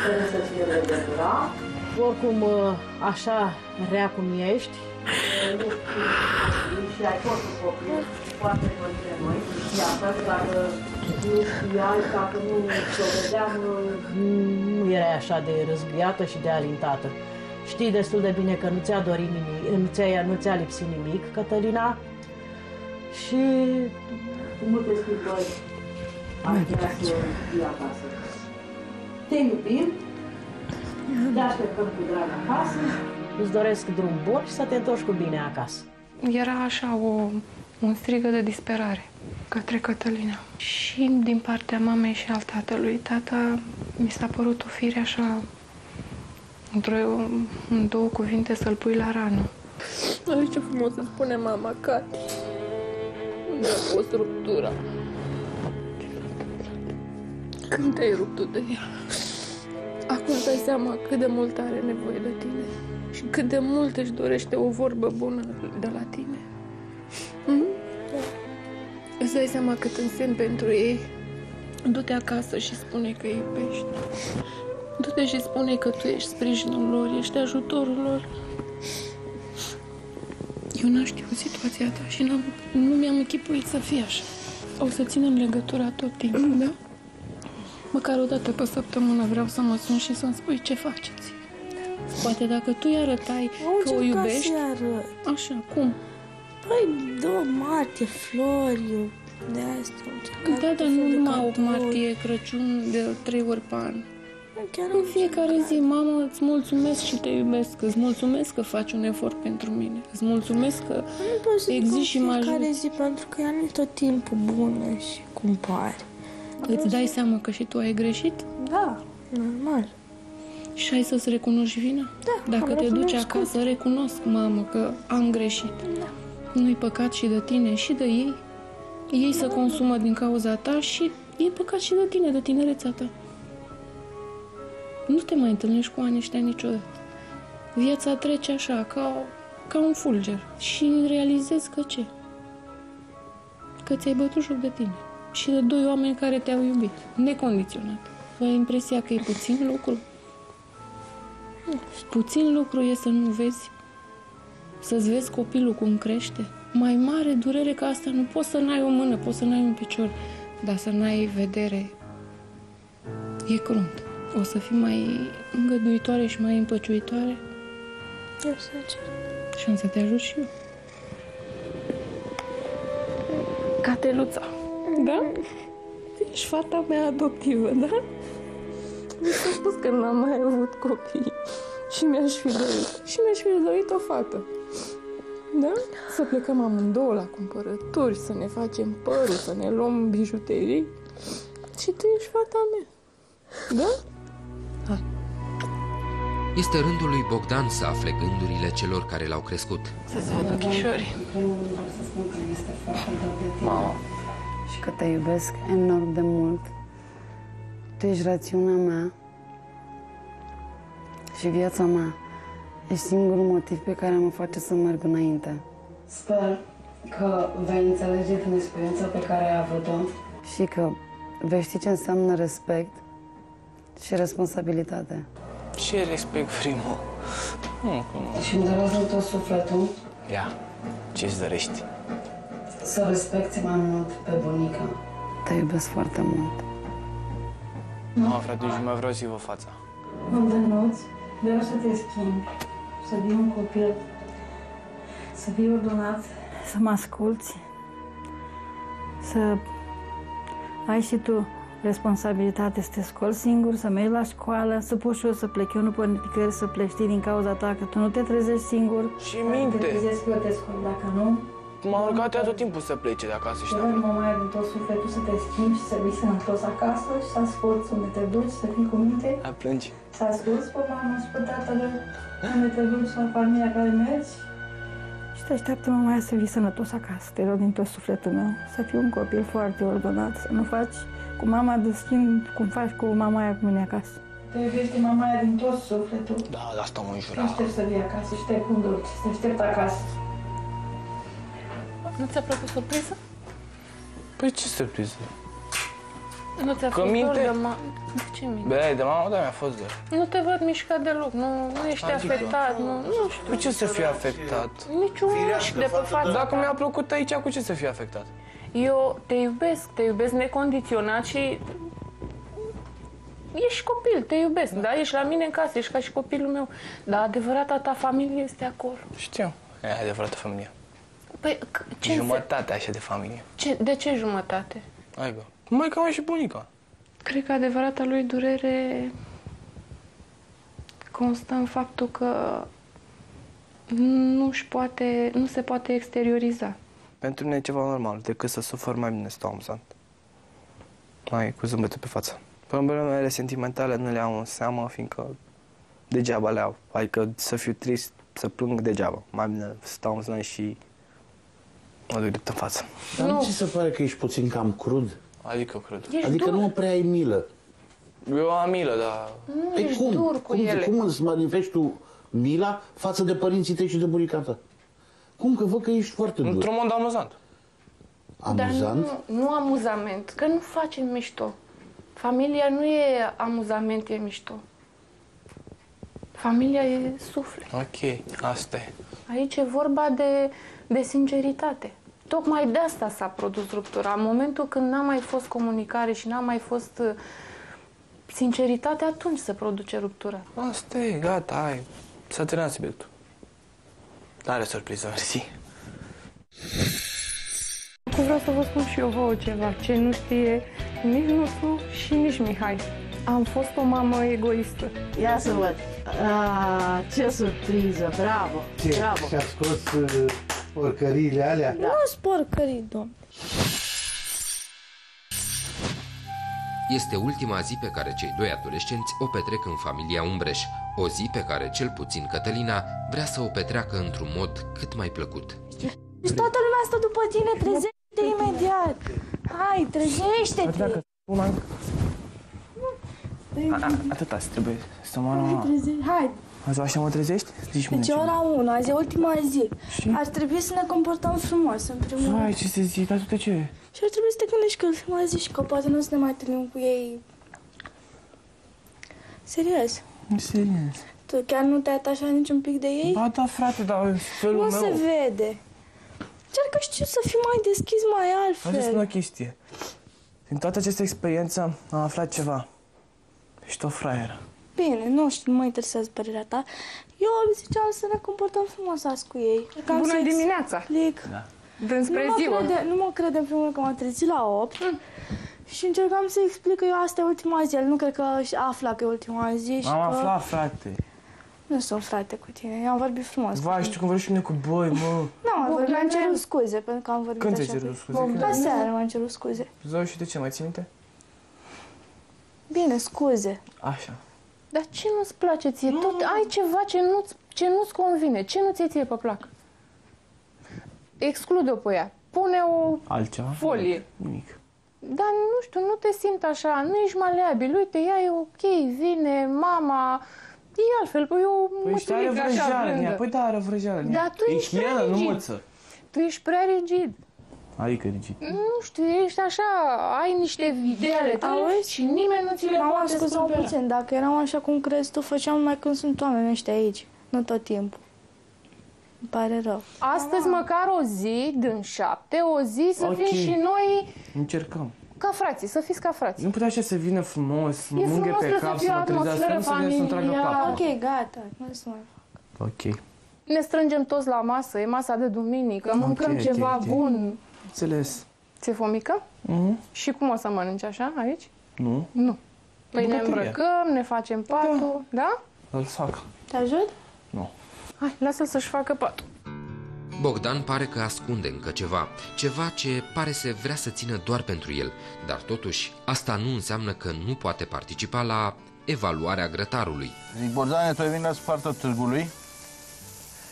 trebuie să fie legătura. Oricum, uh, așa rea cum ești, uh, ești copil și ai fost un copil foarte bun de noi, și asta, dacă nu știai, dacă nu ți-o vedeam, uh, nu erai așa de răzbiată și de alintată. Știi destul de bine că nu ți-a dorit nimic, nu ți-a, nu ți-a lipsit nimic, Cătălina, Și multe scriptori am vrea să fie acasă. Te iubim, te așteptăm cu drag acasă, îți doresc drum bun și să te întorci cu bine acasă. Era așa o, un strigă de disperare către Cătălina. Și din partea mamei și al tatălui. Tata mi s-a părut o fire așa, într-o, în două cuvinte, să-l pui la rană. Ai ce frumos să spune mama, Cati. Unde a fost ruptura? Când te-ai rupt de ea? Acum îți dai seama cât de mult are nevoie de tine și cât de mult își dorește o vorbă bună de la tine. Mm? Îți dai seama cât însemn pentru ei. Du-te acasă și spune că îi iubești. Du-te și spune că tu ești sprijinul lor, ești ajutorul lor. Eu n-am știut situația ta și n-am, nu mi-am închipuit să fie așa. O să ținem legătura tot timpul, da? Măcar o dată pe săptămână vreau să mă sun și să-mi spui ce faceți. Poate dacă tu îi arătai că o iubești... arăt. Așa, cum? Păi, două martie, flori, de astea. am încercat Da, tot dar felul nu de numai 8 cadouri. martie, Crăciun de trei ori pe an. Chiar În am fiecare zi, mamă, îți mulțumesc și te iubesc. Îți mulțumesc că faci un efort pentru mine. Îți mulțumesc că Nu pot să Existi zic și în mă fiecare ajut. zi, pentru că ea nu e tot timpul bună și cum pare. Îți dai seama că și tu ai greșit Da, normal. și ai să-ți recunoști vina. Da, Dacă am te duci recunoscut. acasă, recunosc, mamă, că am greșit. Nu-i păcat și de tine, și de ei. Ei să consumă din cauza ta și e păcat și de tine, de tinerețea ta. Nu te mai întâlnești cu anii ăștia niciodată. Viața trece așa, ca, ca un fulger. Și realizezi că ce? Că ți-ai bătut joc de tine. Și de doi oameni care te-au iubit, necondiționat. Tu ai impresia că e puțin lucru? Puțin lucru e să nu vezi să-ți vezi copilul cum crește. Mai mare durere ca asta nu poți să n-ai o mână, poți să n-ai un picior, dar să n-ai vedere e crunt. O să fii mai îngăduitoare și mai împăciuitoare Eu să cer. și am să te ajut și eu. Cateluța, da? Ești fata mea adoptivă, da? Mi s-a spus că n-am mai avut copii și mi-aș fi dorit. Și mi-aș fi dorit o fată. Da? Să plecăm amândouă la cumpărături, să ne facem părul, să ne luăm bijuterii. Și tu ești fata mea. Da? Este rândul lui Bogdan să afle gândurile celor care l-au crescut. Să se vadă chișorii. Să spun că este că te iubesc enorm de mult. Tu ești rațiunea mea și viața mea. Ești singurul motiv pe care mă face să merg înainte. Sper că vei înțelege din experiența pe care ai avut-o și că vei ști ce înseamnă respect și responsabilitate. Ce respect primul? Nu, nu. Și îmi doresc din tot sufletul Ia, ce-ți dorești? Să respecti mai mult pe bunica. Te iubesc foarte mult. Mama, frate, și mai vreau să-i vă fața. Îndănuț, vreau să te schimbi, să fii un copil, să fii ordonat, să mă asculți, să ai și tu responsabilitate să te scoli singur, să mergi la școală, să pot și eu să plec. Eu nu pot nicăieri să plec, știi, din cauza ta, că tu nu te trezești singur. Și Te minte. trezesc, eu te scol, dacă nu, M-am rugat ea tot timpul să plece de acasă și te n-am rog, venit. mama, din tot sufletul să te schimbi și să vii sănătos acasă și să asculți unde te duci, să fii cu minte. Ea plângi. Să asculți pe mama și pe tatăl unde te duci la familia care mergi și te așteaptă mama să vii sănătos acasă. Te rog din tot sufletul meu să fii un copil foarte ordonat, să nu faci cu mama de schimb cum faci cu mama aia cu mine acasă. Te iubește mama aia din tot sufletul. Da, de asta mă Te înjura. aștept să vii acasă și te conduci, te aștept acasă. Nu ți-a plăcut surpriză? Păi ce surpriză? Nu ți-a Că fost minte? dor de ma... De ce minte? Bă, de mama, da, mi-a fost dor. Nu te văd mișcat deloc, nu, nu ești Adică? afectat, nu, nu știu. Cu ce să fie afectat? Niciun mușchi de pe față. Dacă mi-a plăcut aici, cu ce să fie afectat? Eu te iubesc, te iubesc necondiționat și ești copil, te iubesc, da? Ești la mine în casă, ești ca și copilul meu. Dar adevărata ta familie este acolo. Știu. E adevărată familie. Păi, c- ce, înse- Jumătate așa de familie. ce, de ce jumătate? Aibă. Mai ca și bunica. Cred că adevărata lui durere constă în faptul că nu, poate, nu se poate exterioriza. Pentru mine e ceva normal, decât să sufăr mai bine stau amuzant. Mai cu zâmbetul pe față. Problemele mele sentimentale nu le am în seamă, fiindcă degeaba le au. Adică să fiu trist, să plâng degeaba. Mai bine stau amuzant și mă duc drept în față. Dar nu ți se pare că ești puțin cam crud? Adică cred. Ești adică dur. nu prea ai milă. Eu am milă, dar... Nu Păi ești cum? dur cu cum, ele. cum îți manifesti tu mila față de părinții tăi și de bunica ta? Cum? Că văd că ești foarte dur. Într-un mod amuzant. Amuzant? Dar nu, nu amuzament, că nu facem mișto. Familia nu e amuzament, e mișto. Familia e suflet. Ok, asta e. Aici e vorba de, de sinceritate. Tocmai de asta s-a produs ruptura. În momentul când n-a mai fost comunicare și n-a mai fost uh, sinceritate, atunci se produce ruptura. Asta e, gata, hai. S-a terminat subiectul. Are surpriză, mersi. Acum vreau să vă spun și eu vouă ceva, ce nu știe nici Nusu și nici Mihai. Am fost o mamă egoistă. Ia să văd. Ah, ce surpriză, bravo, bravo. Și-a scos uh, porcăriile alea? Nu spor cării, domn. Este ultima zi pe care cei doi adolescenți o petrec în familia Umbreș, o zi pe care cel puțin Cătălina vrea să o petreacă într-un mod cât mai plăcut. Și toată lumea stă după tine, trezește-te imediat. Hai, trezește-te. Atâta trebuie să mă mama. Treze- Hai, Azi așa mă trezești? Zici deci e ora 1, azi e ultima zi. Ar trebui să ne comportăm frumos, în primul rând. Vai, ce să zic, dar tu de ce? Și ar trebui să te gândești că ultima zi și că poate nu o să ne mai întâlnim cu ei. Serios, Nu serios. tu chiar nu te-ai atașat niciun pic de ei? Ba da, frate, dar în felul nu meu... se vede. Încearcă știu să fii mai deschis, mai Vreau să spun o altfel. chestie. Din toată această experiență am aflat ceva. Ești o fraieră. Bine, nu știu, nu mă interesează părerea ta. Eu ziceam să ne comportăm frumos azi cu ei. Cam Bună să dimineața! explic. Da. Dă spre nu, mă ziua. crede, nu mă crede în primul rând că m-am trezit la 8 și încercam să explic că eu asta e ultima zi. El nu cred că și afla că e ultima zi și Am că aflat, frate. nu sunt frate cu tine. Eu am vorbit frumos. Vai, știu cum vorbești cu mine cu boi, mă. Nu, am vorbit, Bogdane- mi-am cerut scuze pentru că am vorbit Când așa. ți-ai cerut cu- scuze? La seară m-am cerut scuze. Zău și de ce, mai ții minte? Bine, scuze. Așa. Dar ce nu-ți place ție? Tot ai ceva ce nu-ți, ce nu-ți convine, ce nu ți ție pe plac. Exclude-o pe ea. Pune o Altceva? folie. Nimic. Dar nu știu, nu te simt așa, nu ești maleabil. Uite, ea e ok, vine, mama... E altfel, păi eu Păi mă și are timic așa vrăjeală în ea. blândă. Păi da, are vrăjeală în ea. Dar tu ești prea hienă, nu rigid. măță. Tu ești prea rigid. Adică rigid. Nu știu, ești așa, ai niște ideale tale Auzi? și nimeni nu ți le Mama, poate scuze spune. puțin, dacă eram așa cum crezi tu, făceam numai când sunt oameni ăștia aici, nu tot timpul. Îmi pare rău. Astăzi măcar o zi din șapte, o zi să Ok. fim și noi Încercăm. ca frații, să fiți ca frații. Nu putea așa să vină frumos, să mă E mânghe frumos, pe trebuie cap, să să fie mă trezească, atmosferă nu să vină să-mi tragă familială. papa. Ok, gata, nu să mai fac. Ok. Ne strângem toți la masă, e masa de duminică, mâncăm ok, ceva ok. bun. Înțeles. Ți-e fomică? Mhm. Și cum o să mănânci așa, aici? Nu? Nu. Păi ne bucătărie. îmbrăcăm, ne facem patul, da? Îl fac. Te ajut? Nu. Hai, lasă-l să-și facă patul. Bogdan pare că ascunde încă ceva, ceva ce pare să vrea să țină doar pentru el, dar totuși asta nu înseamnă că nu poate participa la evaluarea grătarului. Zic, Borzane, tu ai venit la sparta târgului?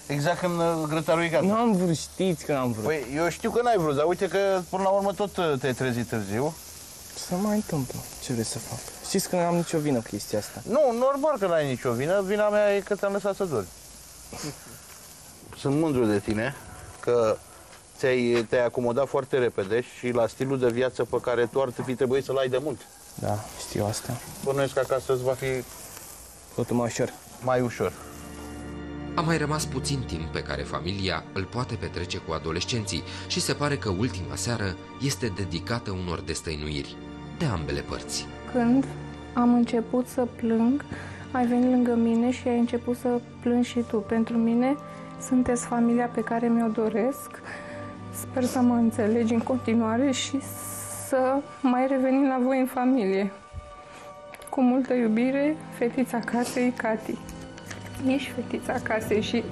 Exact când uh, grătarul e gata. Nu am vrut, știți că n-am vrut. Păi, eu știu că n-ai vrut, dar uite că până la urmă tot uh, te-ai trezit târziu. Se mai întâmplă. Ce vrei să fac? Știți că n-am nicio vină cu chestia asta. Nu, normal că n-ai nicio vină. Vina mea e că te-am lăsat să dormi. Sunt mândru de tine că ți-ai, te-ai acomodat foarte repede și la stilul de viață pe care tu ar fi trebuit să-l ai de mult. Da, știu asta. Bănuiesc că acasă îți va fi Totul mai ușor. mai ușor. A mai rămas puțin timp pe care familia îl poate petrece cu adolescenții și se pare că ultima seară este dedicată unor destăinuiri de ambele părți. Când am început să plâng, ai venit lângă mine și ai început să plângi și tu. Pentru mine sunteți familia pe care mi-o doresc Sper să mă înțelegi în continuare și să mai revenim la voi în familie. Cu multă iubire, fetița casei, Cati. Ești fetița casei și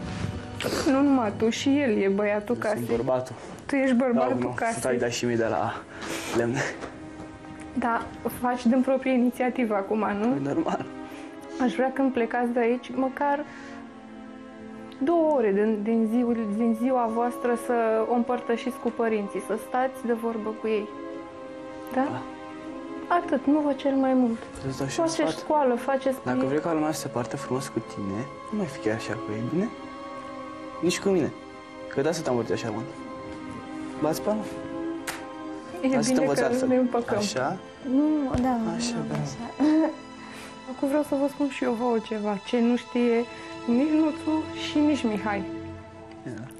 nu numai tu, și el e băiatul Sunt casei. bărbatul. Tu ești bărbatul nu, casei. Stai, da și mie de la lemn. Da, faci din proprie inițiativă acum, nu? E normal. Aș vrea când plecați de aici, măcar două ore din, din, ziua, din ziua voastră să o împărtășiți cu părinții, să stați de vorbă cu ei. Da? Atât, nu vă cer mai mult. Îți dau și un Faceți sfat. școală, faceți... Dacă vrei ca lumea să se poartă frumos cu tine, nu mai fi chiar așa cu ei, bine? Nici cu mine. Că de asta te-am vorbit așa, mă. Bați pe E Asta bine învăț că altfel. ne împăcăm. Așa? Nu, da. Așa, nu, da. Acum vreau să vă spun și eu vouă ceva, ce nu știe nici Nuțu și nici Mihai.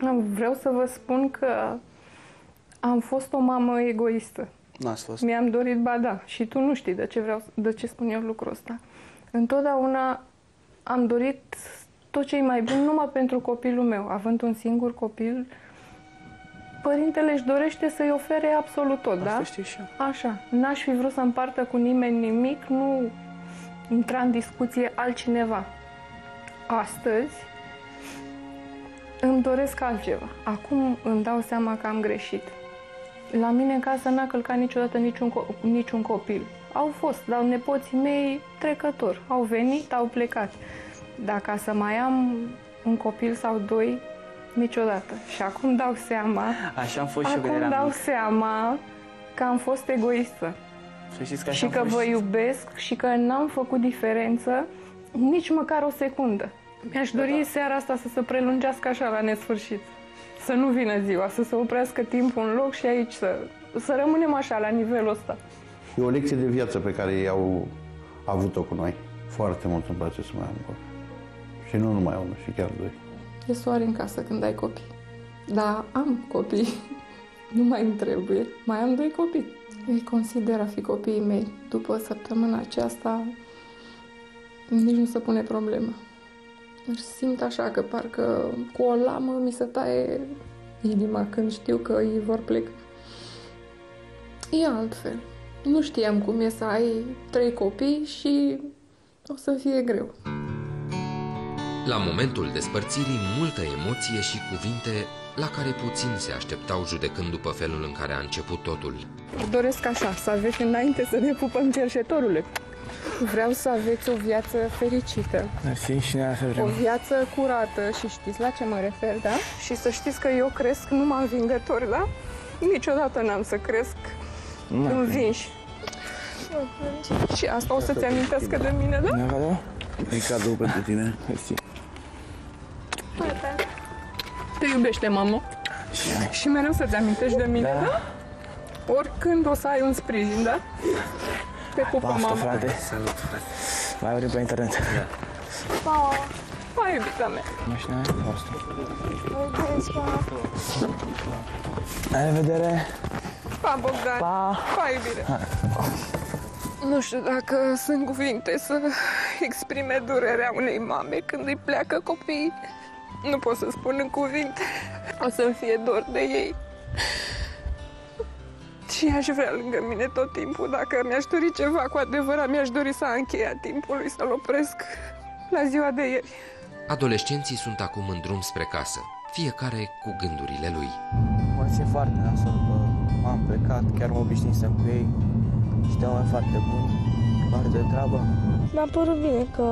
Am- Vreau să vă spun că am fost o mamă egoistă. N-ați fost. Mi-am dorit, ba da, și tu nu știi de ce, vreau, de ce spun eu lucrul ăsta. Întotdeauna am dorit tot ce e mai bun numai pentru copilul meu. Având un singur copil, părintele își dorește să-i ofere absolut tot, da? Asta știu și eu. Așa. N-aș fi vrut să împartă cu nimeni nimic, nu intra în discuție altcineva. Astăzi îmi doresc altceva. Acum îmi dau seama că am greșit. La mine în casă n-a călcat niciodată niciun, co- niciun copil. Au fost, dar nepoții mei trecători. Au venit, au plecat. Dar ca să mai am un copil sau doi, niciodată. Și acum dau seama, Așa am fost și eu când acum eram dau mic. seama că am fost egoistă. Să știți că așa Și am că fost vă și- iubesc și că n-am făcut diferență nici măcar o secundă. Mi-aș dori seara asta să se prelungească așa la nesfârșit. Să nu vină ziua, să se oprească timpul în loc și aici să, să rămânem așa, la nivelul ăsta. E o lecție de viață pe care ei au avut-o cu noi. Foarte mult îmi place să mai am copii. Și nu numai unul, și chiar doi. E soare în casă când ai copii. Da, am copii. Nu mai îmi trebuie. Mai am doi copii. Îi consider a fi copiii mei. După săptămâna aceasta, nici nu se pune problemă. Își simt așa că parcă cu o lamă mi se taie inima când știu că ei vor pleca. E altfel. Nu știam cum e să ai trei copii și o să fie greu. La momentul despărțirii, multă emoție și cuvinte la care puțin se așteptau judecând după felul în care a început totul. Doresc așa, să aveți înainte să ne pupăm cerșetorule. Vreau să aveți o viață fericită, Mersi și noi la fel o vrem. viață curată și știți la ce mă refer, da? Și să știți că eu cresc numai învingători, da? Niciodată n-am să cresc Nu. învinși. Și asta o să-ți amintească de mine, da? Ne cadou? E cadou pentru tine. Mersi. Te iubește, mamă. Și noi. Și mereu să-ți amintești de mine, Da. da? Oricând o să ai un sprijin, da? Te pupă, Baftă, mamă. frate. Salut, frate. Mai vorbim pe internet. Pa! Pa, iubita mea! Mașina aia? Asta. Vedeți, pa. La revedere. Pa, Bogdan! Pa. Pa, iubire! Nu știu dacă sunt cuvinte să exprime durerea unei mame când îi pleacă copiii. Nu pot să spun în cuvinte. O să-mi fie dor de ei. Și aș vrea lângă mine tot timpul. Dacă mi-aș dori ceva cu adevărat, mi-aș dori să încheia timpului, să-l opresc la ziua de ieri. Adolescenții sunt acum în drum spre casă, fiecare cu gândurile lui. Mă țin foarte nasol că am plecat, chiar mă obișnuisem cu ei. Și mai foarte buni, foarte de treabă. Mi-a părut bine că,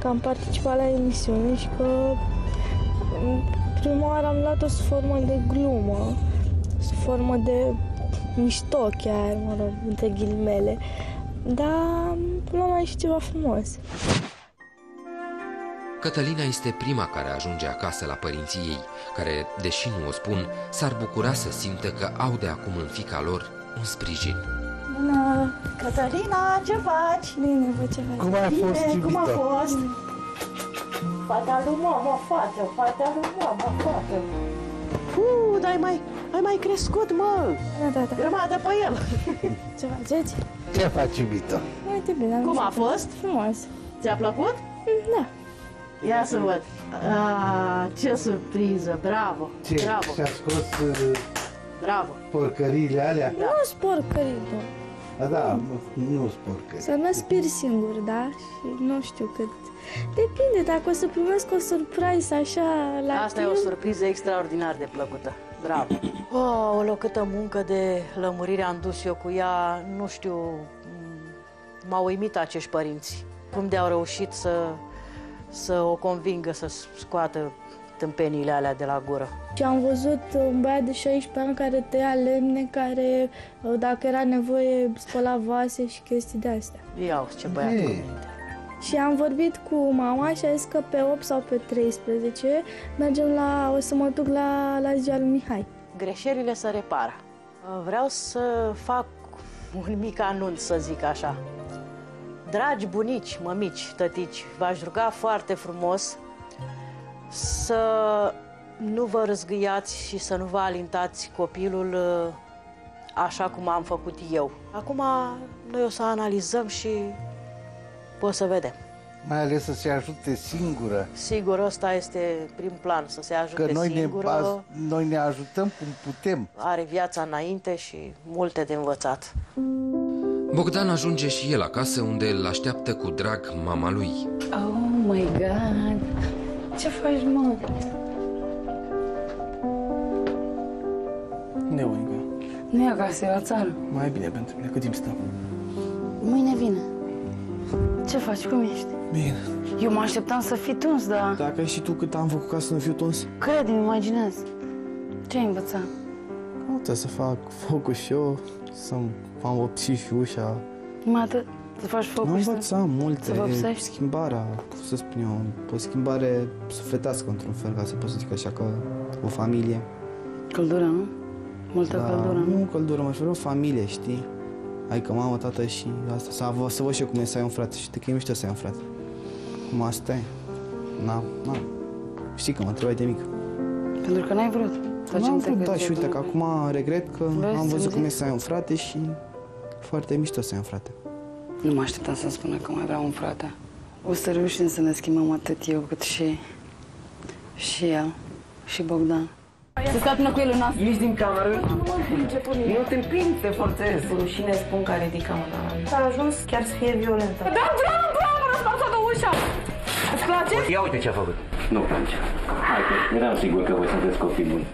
că am participat la emisiune și că m, prima oară am luat-o sub formă de glumă, sub formă de mișto chiar, mă rog, între ghilimele. Dar până la urmă e și ceva frumos. Cătălina este prima care ajunge acasă la părinții ei, care, deși nu o spun, s-ar bucura să simtă că au de acum în fica lor un sprijin. Bună! Cătălina, ce faci? Bine, vă ce faci? Cum a fost, Bine, cum a iubita? fost? Fata lui mama, fată, fata lui mama, fată. Uu, dar ai mai, ai mai crescut, mă! Da, da, da. Grămadă pe el! Ce faceți? Ce faci, iubita? Uite bine, am Cum a mișcat. fost? Frumos. Ți-a plăcut? Da. Ia să văd. A, ce surpriză, bravo, Ce? bravo, Și-a scos uh, bravo. porcăriile alea? Nu spor cărită. Da, da, nu sunt porcări. Să mă spir singur, da? Și nu știu cât. Depinde, dacă o să primesc o surpriză așa la Asta e o timp. surpriză extraordinar de plăcută. Bravo! Oh, o câtă muncă de lămurire am dus eu cu ea, nu știu, m- m-au uimit acești părinți. Cum de-au reușit să, să o convingă să scoată tâmpeniile alea de la gură. Și am văzut un băiat de 16 ani care tăia lemne, care, dacă era nevoie, spăla vase și chestii de astea. Iau, ce băiat cu Ei. minte. Și am vorbit cu mama și a zis că pe 8 sau pe 13 mergem la, o să mă duc la, la ziua lui Mihai. Greșelile se repară. Vreau să fac un mic anunț, să zic așa. Dragi bunici, mămici, tătici, v-aș ruga foarte frumos să nu vă răzgâiați și să nu vă alintați copilul uh, așa cum am făcut eu. Acum noi o să analizăm și o să vedem. Mai ales să se ajute singură. Sigur, ăsta este prim plan, să se ajute Că noi ne, singură. baz, noi ne ajutăm cum putem. Are viața înainte și multe de învățat. Bogdan ajunge și el acasă unde îl așteaptă cu drag mama lui. Oh my god! Ce faci, mă? Unde e Monica? Nu e acasă, e la țară. Mai bine pentru mine, cât timp stau? Mâine vine. Ce faci? Cum ești? Bine. Eu mă așteptam să fii tuns, dar... Dacă ai și tu cât am făcut ca să nu fiu tuns, Crede-mi, imaginez. Ce ai învățat? caută să fac focul și eu, să am vopsi și ușa. Numai atât? Să faci Am focul și să... învățat multe, să vopsești? schimbarea, cum să spun eu, o schimbare sufletească într-un fel, ca să pot să zic așa, că o familie. Căldură, nu? Multă căldură, nu? nu căldură, mă refer o familie, știi? Adică mamă, tată și asta, să, vă, să văd și eu cum e să ai un frate. Știi că e mișto să ai un frate. Cum asta e. Na, na. Știi că mă întrebai de mic. Pentru că n-ai vrut. Sau ce N-am nu te vrut, da, gândeai și uite tu? că acum regret că Vezi, am văzut ți-am cum e zis. să ai un frate și foarte mișto să ai un frate. Nu mă așteptam să spună că mai vreau un frate. O să reușim să ne schimbăm atât eu cât și... și el. Și Bogdan. Să stai până cu el în nas. Ieși din cameră. Nu te împing, te forțez. Cu rușine spun că ridicam la S-a ajuns chiar să fie violentă. Da, vreau, vreau, mă răspart toată ușa. Îți place? Ia uite ce a făcut. Nu place. Hai că eram sigur că voi sunteți copii buni.